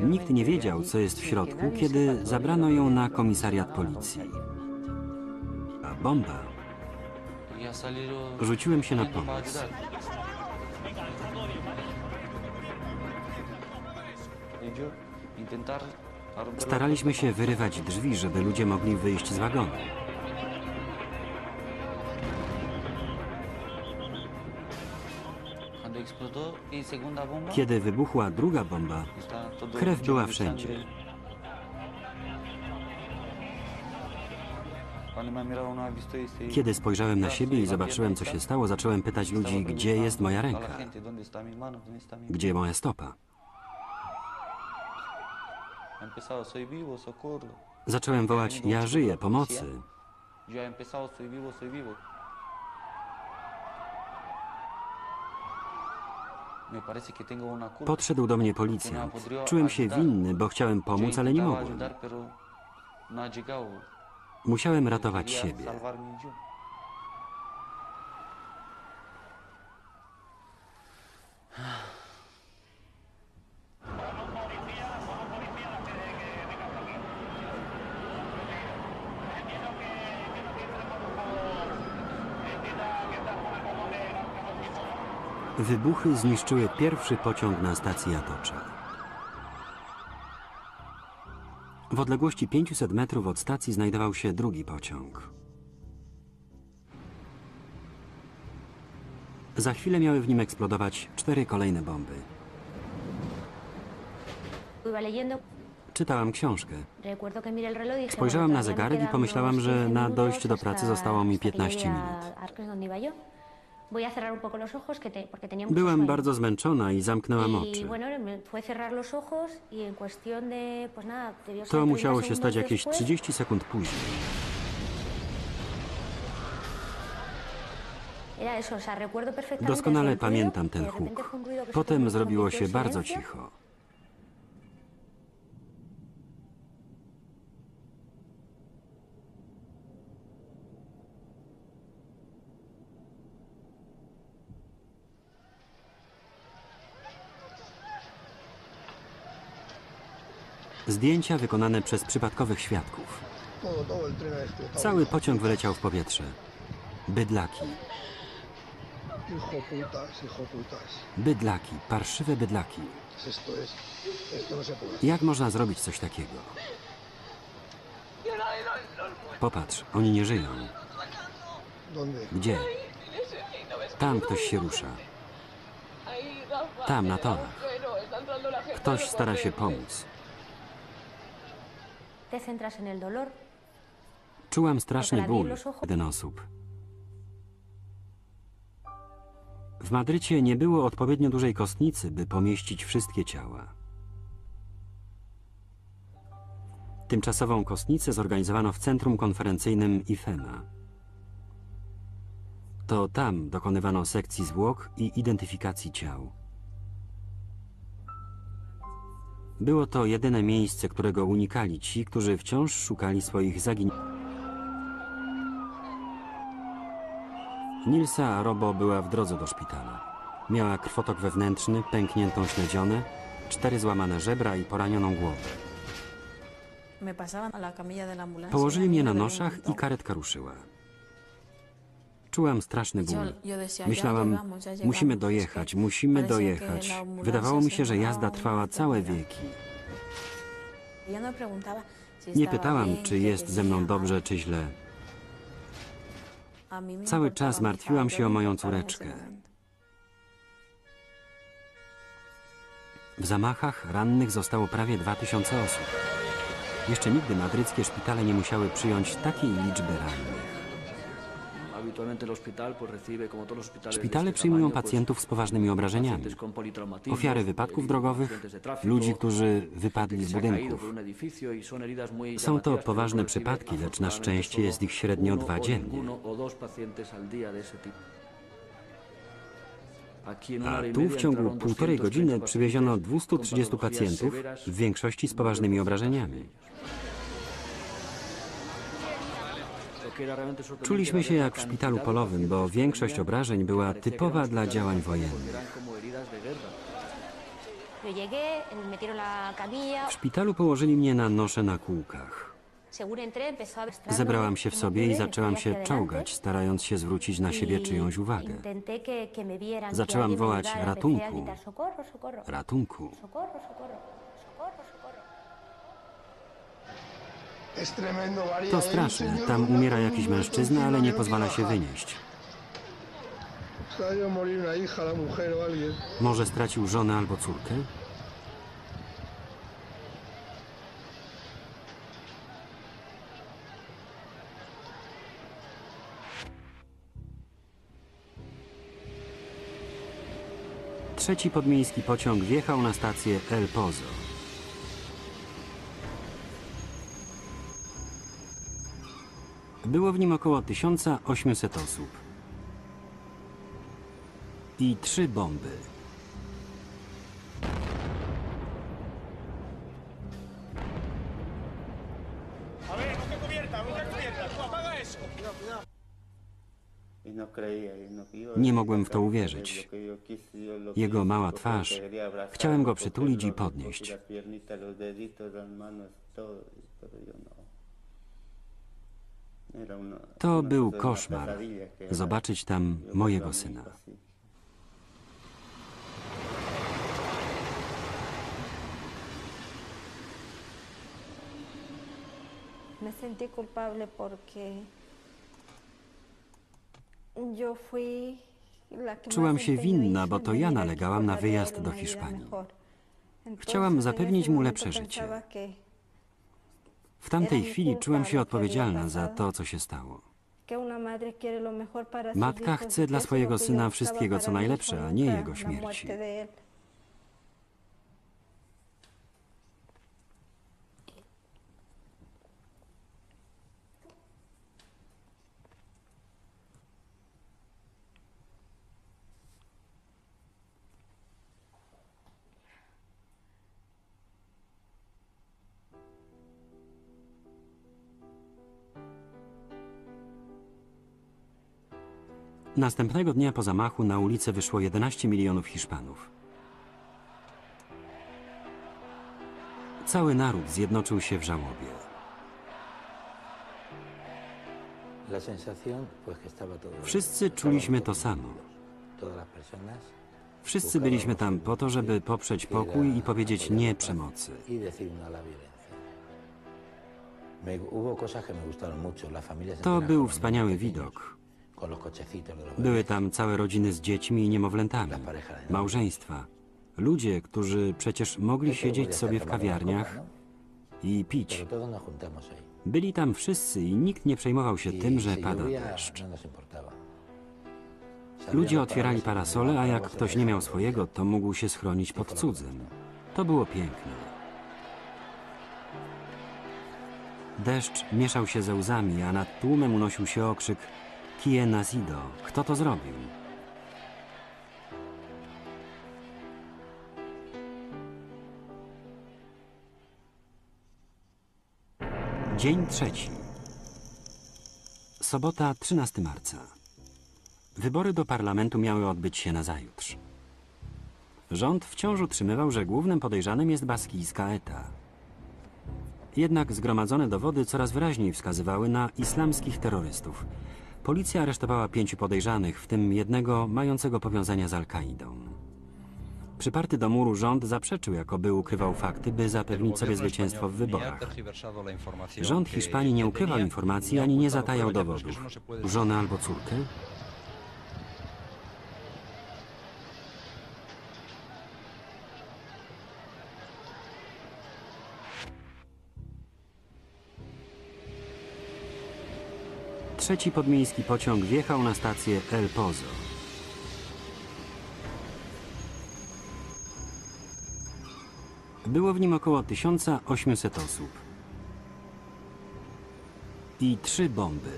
Nikt nie wiedział, co jest w środku, kiedy zabrano ją na komisariat policji. A bomba Rzuciłem się na pomoc. Staraliśmy się wyrywać drzwi, żeby ludzie mogli wyjść z wagonu. Kiedy wybuchła druga bomba, krew była wszędzie. Kiedy spojrzałem na siebie i zobaczyłem, co się stało, zacząłem pytać ludzi, gdzie jest moja ręka, la gente, ¿dónde está mi mano? ¿Dónde está mi gdzie moja stopa. Zacząłem wołać, ja żyję, pomocy. Podszedł do mnie policjant. Czułem się winny, bo chciałem pomóc, ale nie mogłem. no. Musiałem ratować siebie. salvarme Wybuchy zniszczyły pierwszy pociąg na stacji Atocza. W odległości 500 metrów od stacji znajdował się drugi pociąg. Za chwilę miały w nim eksplodować cztery kolejne bomby. Czytałam książkę. y Spojrzałam na zegarek i pomyślałam, że 15 na dojście do pracy zostało mi hasta que 15 llegue minut. Byłam bardzo zmęczona i zamknęłam Y oczy. y To 30 musiało się stać jakieś después, 30 sekund później. Doskonale pamiętam y ten huk. Potem zrobiło się bardzo cicho. Zdjęcia wykonane przez przypadkowych świadków. Cały pociąg wyleciał w powietrze. Bydlaki, bydlaki, parszywe bydlaki. Jak można zrobić coś takiego? Popatrz, oni nie żyją. Gdzie? Tam ktoś się rusza. Tam, na torach. Ktoś stara się pomóc. Te centras en el dolor. Czułam straszny ból. Jeden osób. W Madrycie nie było odpowiednio dużej kostnicy, by pomieścić wszystkie ciała. Tymczasową kostnicę zorganizowano w centrum konferencyjnym IFEMA. To tam dokonywano sekcji zwłok i identyfikacji ciał. Było to jedyne miejsce, którego unikali ci, którzy wciąż szukali swoich zaginionych. Nilsa Robo była w drodze do szpitala. Miała krwotok wewnętrzny, pękniętą śledzionę, cztery złamane żebra i poranioną głowę. Położyli mnie na noszach i karetka ruszyła. Czułam straszny ból. Myślałam, musimy dojechać, musimy dojechać. Wydawało mi się, że jazda trwała całe wieki. Me preguntaba si Nie pytałam, czy jest ze mną dobrze, czy źle. Cały czas martwiłam się o moją córeczkę. W zamachach rannych zostało prawie 2000 osób. Jeszcze nigdy madryckie szpitale nie musiały przyjąć takiej liczby rannych. Szpitale przyjmują pacjentów z poważnymi obrażeniami, ofiary wypadków eh, drogowych, ludzi, którzy wypadli z budynków. y Są to poważne recibe przypadki, lecz na szczęście jest ich średnio dwa dziennie. A y tu w ciągu półtorej 230 godziny przywieziono pacientes 230 con patologías pacjentów, w większości z poważnymi obrażeniami. Czuliśmy się jak w szpitalu polowym, bo większość obrażeń była typowa dla działań wojennych. W szpitalu położyli mnie na nosze na kółkach. Zebrałam się w sobie i zaczęłam się czołgać, starając się zwrócić na siebie czyjąś uwagę. Zaczęłam wołać ratunku. Ratunku. To straszne. Tam umiera jakiś mężczyzna, ale nie pozwala się wynieść. Może stracił żonę albo córkę? Trzeci podmiejski pociąg wjechał na stację El Pozo. Było w nim około 1800 osób. I trzy bomby. Nie mogłem w to uwierzyć. Jego mała twarz. Chciałem go przytulić i podnieść. To był koszmar. Zobaczyć tam mojego syna. Me sentí culpable porque yo fui la que Czułam się winna, bo to ja nalegałam na wyjazd do Hiszpanii. Chciałam zapewnić mu lepsze życie. W tamtej chwili lo się odpowiedzialna za to, co się stało. Matka chce y dla swojego syna wszystkiego, co najlepsze, a nie jego śmierci. Następnego dnia po zamachu na ulicę wyszło 11 milionów Hiszpanów. Cały naród zjednoczył się w żałobie. Wszyscy czuliśmy to samo. Wszyscy byliśmy tam po to, żeby poprzeć pokój i powiedzieć nie przemocy. Y no To był wspaniały widok. Były tam całe rodziny z dziećmi i niemowlętami, małżeństwa. Ludzie, którzy przecież mogli siedzieć sobie w kawiarniach i pić. Byli tam wszyscy i nikt nie przejmował się tym, że pada deszcz. Ludzie otwierali parasole, a jak ktoś nie miał swojego, to mógł się schronić pod cudzym. To było piękne. Deszcz mieszał się ze łzami, a nad tłumem unosił się okrzyk Kie nazido? Kto to zrobił? Dzień trzeci. Sobota, 13 marca. Wybory do parlamentu miały odbyć się nazajutrz. Rząd wciąż utrzymywał, że głównym podejrzanym jest baskijska ETA. Jednak zgromadzone dowody coraz wyraźniej wskazywały na islamskich terrorystów. Policja aresztowała pięciu podejrzanych, w tym jednego mającego powiązania z Al-Kaidą. Przyparty do muru rząd zaprzeczył, jakoby ukrywał fakty, by zapewnić sobie zwycięstwo w wyborach. Rząd Hiszpanii nie ukrywał informacji ani nie zatajał dowodów. Żonę albo córkę? Trzeci podmiejski pociąg wjechał na stację El Pozo. Było w nim około 1800 osób. I trzy bomby.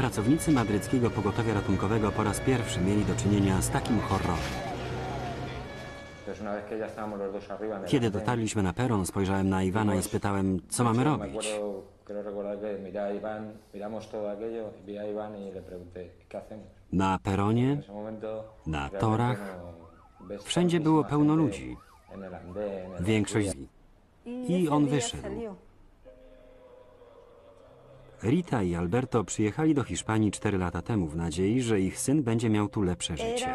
Pracownicy madryckiego pogotowia ratunkowego po raz pierwszy mieli do czynienia z takim horrorem. Kiedy dotarliśmy na peron, spojrzałem na Iwana i spytałem, co mamy robić. Na peronie, na torach, wszędzie było pełno ludzi. Większość z vía. I on wyszedł. Rita i Alberto przyjechali do Hiszpanii 4 lata temu w nadziei, że ich syn będzie miał tu lepsze życie.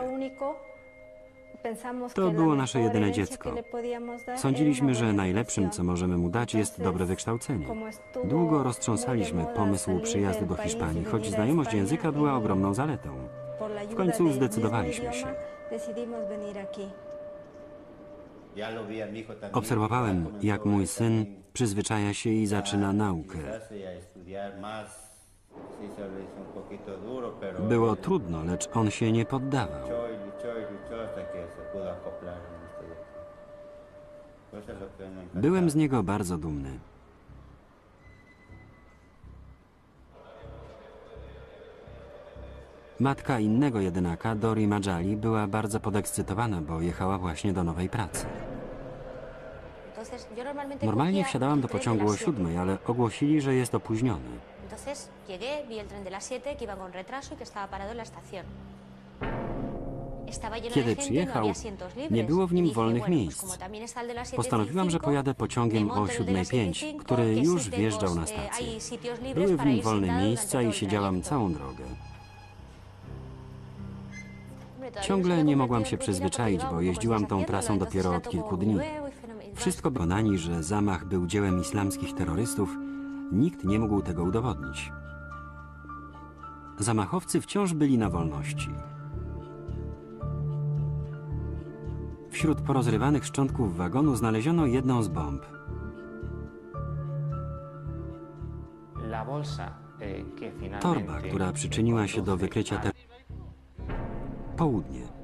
To było nasze jedyne dziecko. Sądziliśmy, że najlepszym, co możemy mu dać, jest dobre wykształcenie. Długo roztrząsaliśmy pomysł przyjazdu do Hiszpanii, choć znajomość języka była ogromną zaletą. W końcu zdecydowaliśmy się. Obserwowałem, jak mój syn przyzwyczaja się i zaczyna naukę. Było trudno, lecz on się nie poddawał. Byłem z niego bardzo dumny. Matka innego jedynaka, Dori Majali, była bardzo podekscytowana, bo jechała właśnie do nowej pracy. Normalnie wsiadałam do pociągu o siódmej, ale ogłosili, że jest opóźniony. Entonces llegué, vi el tren de las 7 que iba con retraso y que estaba parado en la estación. Estaba lleno Kiedy no przyjechał, nie było w nim Y wolnych miejsc. como también está el de las 7.05, Postanowiłam, że pojadę pociągiem o monto el de las 7.05, 7.05, który już wjeżdżał na eh, stację. Były w nim wolne miejsca i siedziałam całą drogę. No Ciągle nie mogłam się przyzwyczaić, bo jeździłam tą trasą dopiero od kilku dni. Wszystko przekonani, że zamach był dziełem islamskich terrorystów, nikt nie mógł tego udowodnić. Zamachowcy wciąż byli na wolności. Wśród porozrywanych szczątków wagonu znaleziono jedną z bomb. Eh, Torba, która przyczyniła się do wykrycia ter... Południe.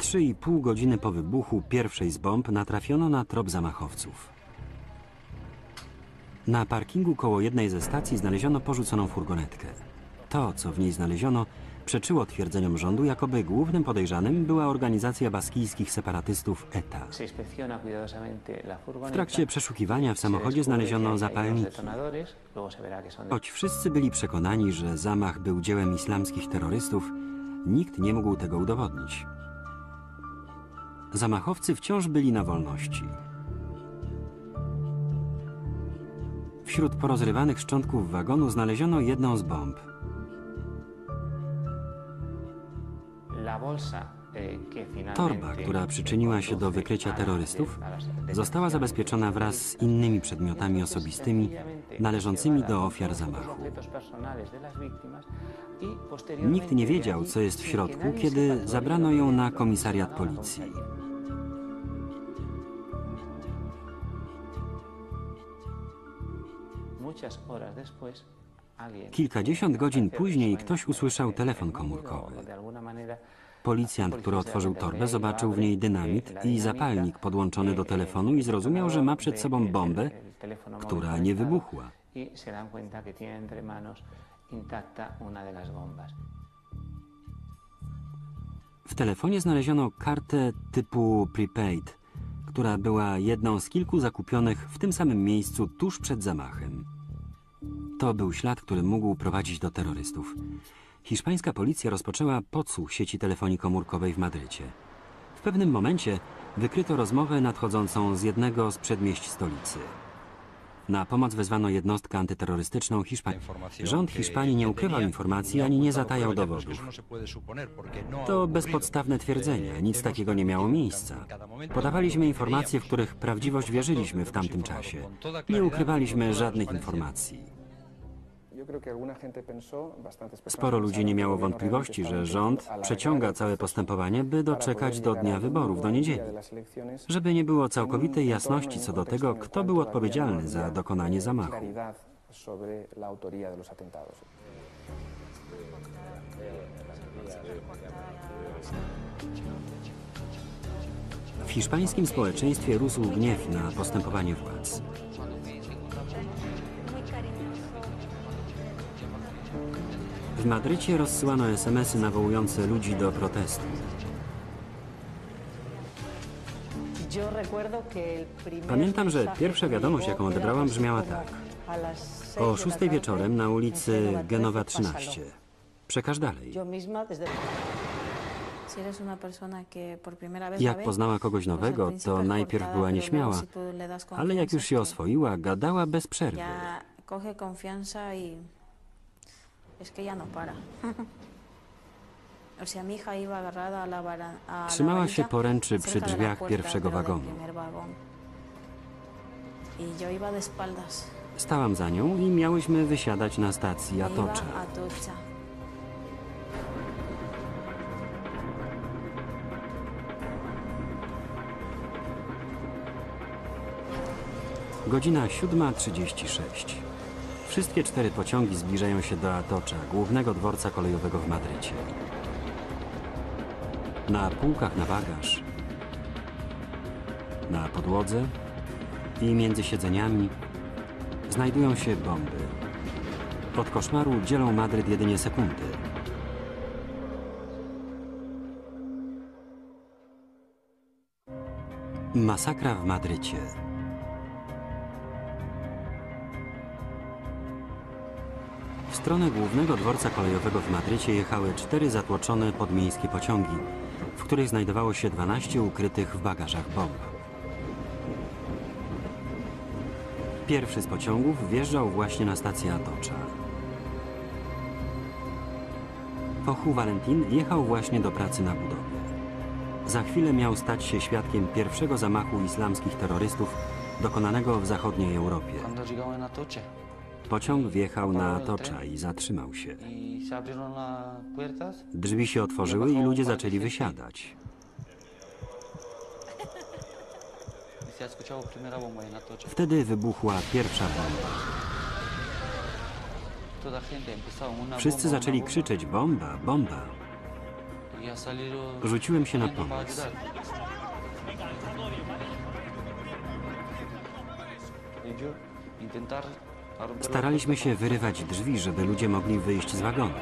Trzy i pół godziny po wybuchu pierwszej z bomb natrafiono na trop zamachowców. Na parkingu koło jednej ze stacji znaleziono porzuconą furgonetkę. To, co w niej znaleziono, przeczyło twierdzeniom rządu, jakoby głównym podejrzanym była organizacja baskijskich separatystów ETA. W trakcie przeszukiwania w samochodzie znaleziono zapalniki. Choć wszyscy byli przekonani, że zamach był dziełem islamskich terrorystów, nikt nie mógł tego udowodnić. Zamachowcy wciąż byli na wolności. Wśród porozrywanych szczątków wagonu znaleziono jedną z bomb. Eh, Torba, która przyczyniła się do wykrycia terrorystów, została zabezpieczona wraz z innymi przedmiotami osobistymi należącymi do ofiar zamachu. Y Nikt nie wiedział, co jest w środku, kiedy zabrano ją na komisariat policji. Kilkadziesiąt godzin później ktoś usłyszał telefon komórkowy. Policjant, który otworzył torbę, zobaczył w niej dynamit i zapalnik podłączony do telefonu i zrozumiał, że ma przed sobą bombę, która nie wybuchła. Intacta una de las bombas. W telefonie znaleziono kartę typu prepaid, która była jedną z kilku zakupionych w tym samym miejscu tuż przed zamachem. To był ślad, który mógł prowadzić do terrorystów. Hiszpańska policja rozpoczęła podsłuch sieci telefonii komórkowej w Madrycie. W pewnym momencie wykryto rozmowę nadchodzącą z jednego z przedmieść stolicy. Na pomoc wezwano jednostkę antyterrorystyczną Hiszpanii. Rząd Hiszpanii nie ukrywał informacji ani nie zatajał dowodów. To bezpodstawne twierdzenie, nic takiego nie miało miejsca. Podawaliśmy informacje, w których prawdziwość wierzyliśmy w tamtym czasie. Nie ukrywaliśmy żadnych informacji. Sporo ludzi nie miało wątpliwości, że rząd przeciąga całe postępowanie, by doczekać do dnia wyborów, do niedzieli. Żeby nie było całkowitej jasności co do tego, kto był odpowiedzialny za dokonanie zamachu. W hiszpańskim społeczeństwie rósł gniew na postępowanie władz. W Madrycie rozsyłano SMS-y nawołujące ludzi do protestu. Pamiętam, że pierwsza wiadomość, jaką odebrałam, brzmiała tak. O szóstej wieczorem na ulicy Genowa 13. Przekaż dalej. Jak poznała kogoś nowego, to najpierw była nieśmiała, ale jak już się oswoiła, gadała bez przerwy. ya coge confianza y es que ya no para. Trzymała się poręczy przy drzwiach pierwszego wagonu. Y. Stałam za nią i miałyśmy wysiadać na stacji Atocha. Godzina 7.36. Wszystkie cztery pociągi zbliżają się do Atocza, głównego dworca kolejowego w Madrycie. Na półkach na bagaż, na podłodze i między siedzeniami znajdują się bomby. Od koszmaru dzielą Madryt jedynie sekundy. Masakra w Madrycie. W stronę głównego dworca kolejowego w Madrycie jechały cztery zatłoczone podmiejskie pociągi, w których znajdowało się 12 ukrytych w bagażach bomb. Pierwszy z pociągów wjeżdżał właśnie na stację Atocza. Fochu Valentin jechał właśnie do pracy na budowie. Za chwilę miał stać się świadkiem pierwszego zamachu islamskich terrorystów dokonanego w zachodniej Europie. Pociąg wjechał na Atocza i zatrzymał się. Drzwi się otworzyły i ludzie zaczęli wysiadać. Wtedy wybuchła pierwsza bomba. Wszyscy zaczęli krzyczeć bomba, bomba. Rzuciłem się na pomoc. intentar Staraliśmy się wyrywać drzwi, żeby ludzie mogli wyjść z wagonu.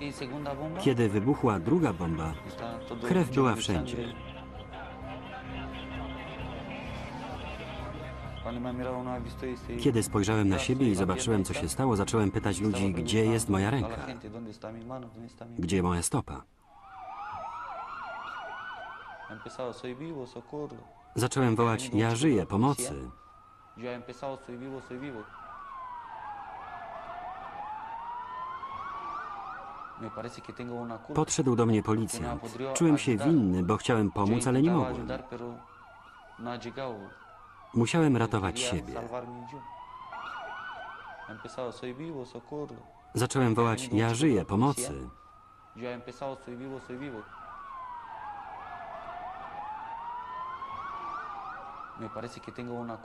y Kiedy wybuchła druga bomba, krew była de wszędzie. no este- Kiedy spojrzałem na siebie i zobaczyłem, co się stało, zacząłem pytać ludzi, gdzie jest moja ręka, gente, ¿dónde está mi mano? ¿Dónde está mi gdzie moja stopa. Zacząłem wołać, ja żyję, pomocy. Podszedł do mnie policjant. Czułem się winny, bo chciałem pomóc, ale nie mogłem. Musiałem ratować siebie. Zacząłem wołać, ja żyję, pomocy.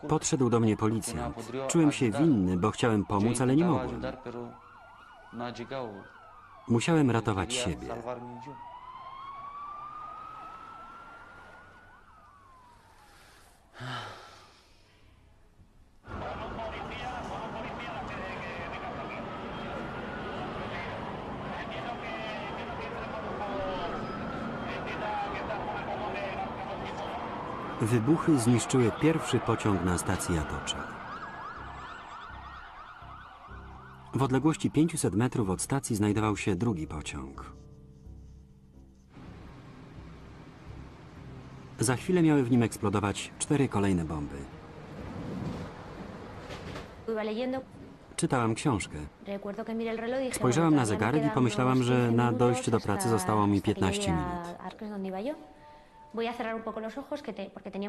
Podszedł do mnie policjant. Czułem się winny, bo chciałem pomóc, ale nie mogłem. no. Musiałem ratować siebie. Wybuchy zniszczyły pierwszy pociąg na stacji Atocza. W odległości 500 metrów od stacji znajdował się drugi pociąg. Za chwilę miały w nim eksplodować cztery kolejne bomby. Czytałam książkę. Spojrzałam na zegarek i pomyślałam, że 15 na dojście do pracy zostało mi hasta que 15 llegue minut.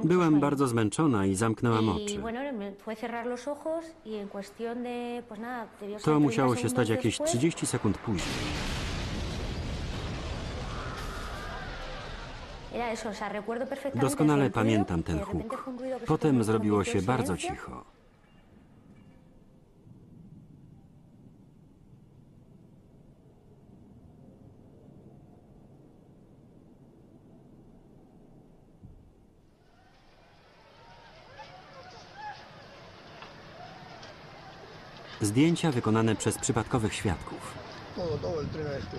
Byłam bardzo zmęczona i zamknęłam Y oczy. bueno, me fue cerrar los ojos y en cuestión de, pues nada, debió ser To 30 musiało się stać jakieś después, 30 sekund później. Doskonale pamiętam y ten huk. Potem zrobiło się bardzo cicho. Zdjęcia wykonane przez przypadkowych świadków.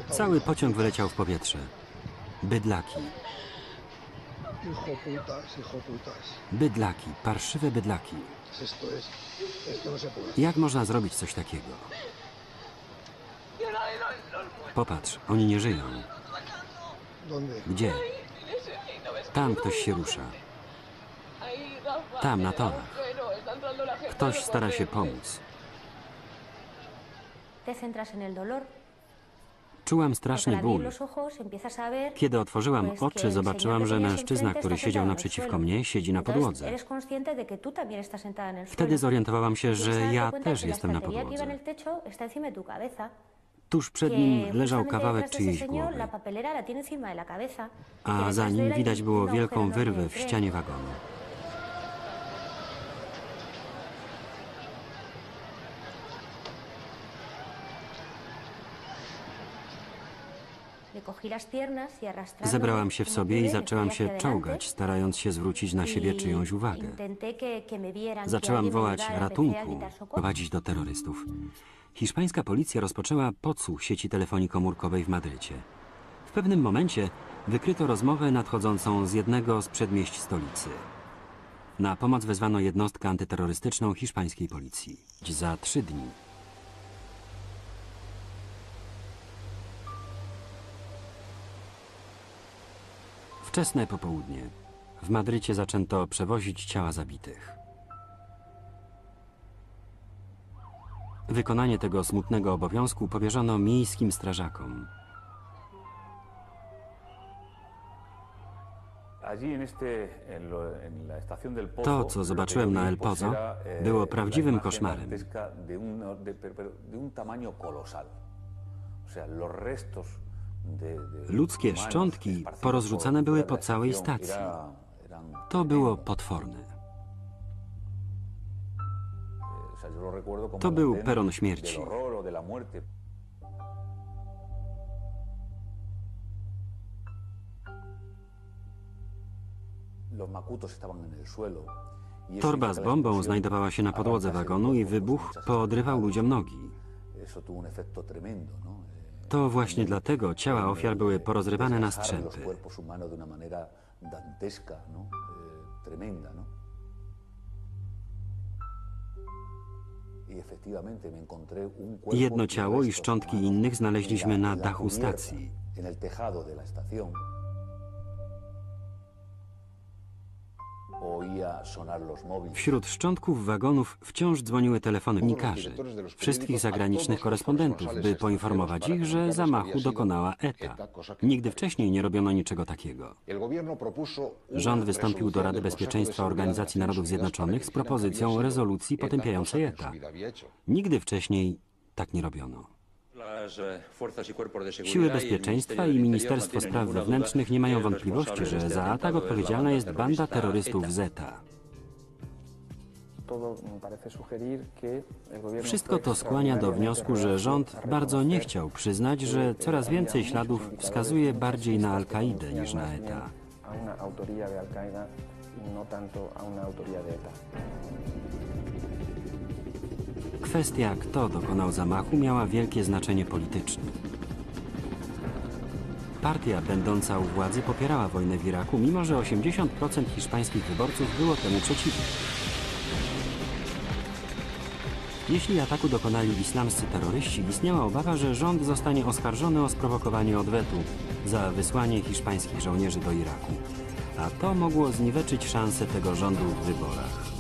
Cały pociąg wyleciał w powietrze. Bydlaki, bydlaki, parszywe bydlaki. Jak można zrobić coś takiego? Popatrz, oni nie żyją. Gdzie? Tam ktoś się rusza. Tam, na torach. Ktoś stara się pomóc. Te centras en el dolor. Czułam straszny ból. Kiedy otworzyłam oczy, zobaczyłam, że mężczyzna, który siedział naprzeciwko mnie, siedzi na podłodze. Wtedy zorientowałam się, Y że ja też jestem na podłodze. Tuż przed nim leżał kawałek czyjejś głowy, a za nim widać było wielką wyrwę w ścianie wagonu. Le cogí las piernas y arrastrándome Zebrałam się w sobie i zaczęłam się czołgać, starając się zwrócić na siebie y czyjąś uwagę. Zaczęłam wołać a ratunku, prowadzić do terrorystów. Hiszpańska policja rozpoczęła podsłuch sieci telefonii komórkowej w Madrycie. W pewnym momencie wykryto rozmowę nadchodzącą z jednego z przedmieść stolicy. Na pomoc wezwano jednostkę antyterrorystyczną hiszpańskiej policji. Za trzy dni Wczesne popołudnie. W Madrycie zaczęto przewozić ciała zabitych. Wykonanie tego smutnego obowiązku powierzono miejskim strażakom. To, co zobaczyłem na El Pozo, eh, było prawdziwym koszmarem. O sea, los restos Ludzkie szczątki porozrzucane por- były po całej stacji. To było potworne. To był peron śmierci. Torba z bombą znajdowała się na podłodze wagonu i wybuch poodrywał ludziom nogi. To właśnie dlatego ciała ofiar były porozrywane na strzępy. ¿no? Tremenda, ¿no? Jedno ciało i szczątki innych znaleźliśmy na dachu stacji. Wśród szczątków wagonów wciąż dzwoniły telefony dziennikarzy, wszystkich zagranicznych korespondentów, by poinformować ich, że zamachu dokonała ETA. Nigdy wcześniej nie robiono niczego takiego. Rząd wystąpił do Rady Bezpieczeństwa Organizacji Narodów Zjednoczonych z propozycją rezolucji potępiającej ETA. Nigdy wcześniej tak nie robiono. Siły bezpieczeństwa i Ministerstwo Spraw Wewnętrznych nie mają wątpliwości, że za atak odpowiedzialna jest banda terrorystów Zeta. Wszystko to skłania do wniosku, że rząd bardzo nie chciał przyznać, że coraz więcej śladów wskazuje bardziej na Al-Kaidę niż na ETA. Kwestia, kto dokonał zamachu, miała wielkie znaczenie polityczne. Partia będąca u władzy popierała wojnę w Iraku, mimo że 80% hiszpańskich wyborców było temu przeciwnych. Jeśli ataku dokonali islamscy terroryści, istniała obawa, że rząd zostanie oskarżony o sprowokowanie odwetu za wysłanie hiszpańskich żołnierzy do Iraku. A to mogło zniweczyć szanse tego rządu w wyborach.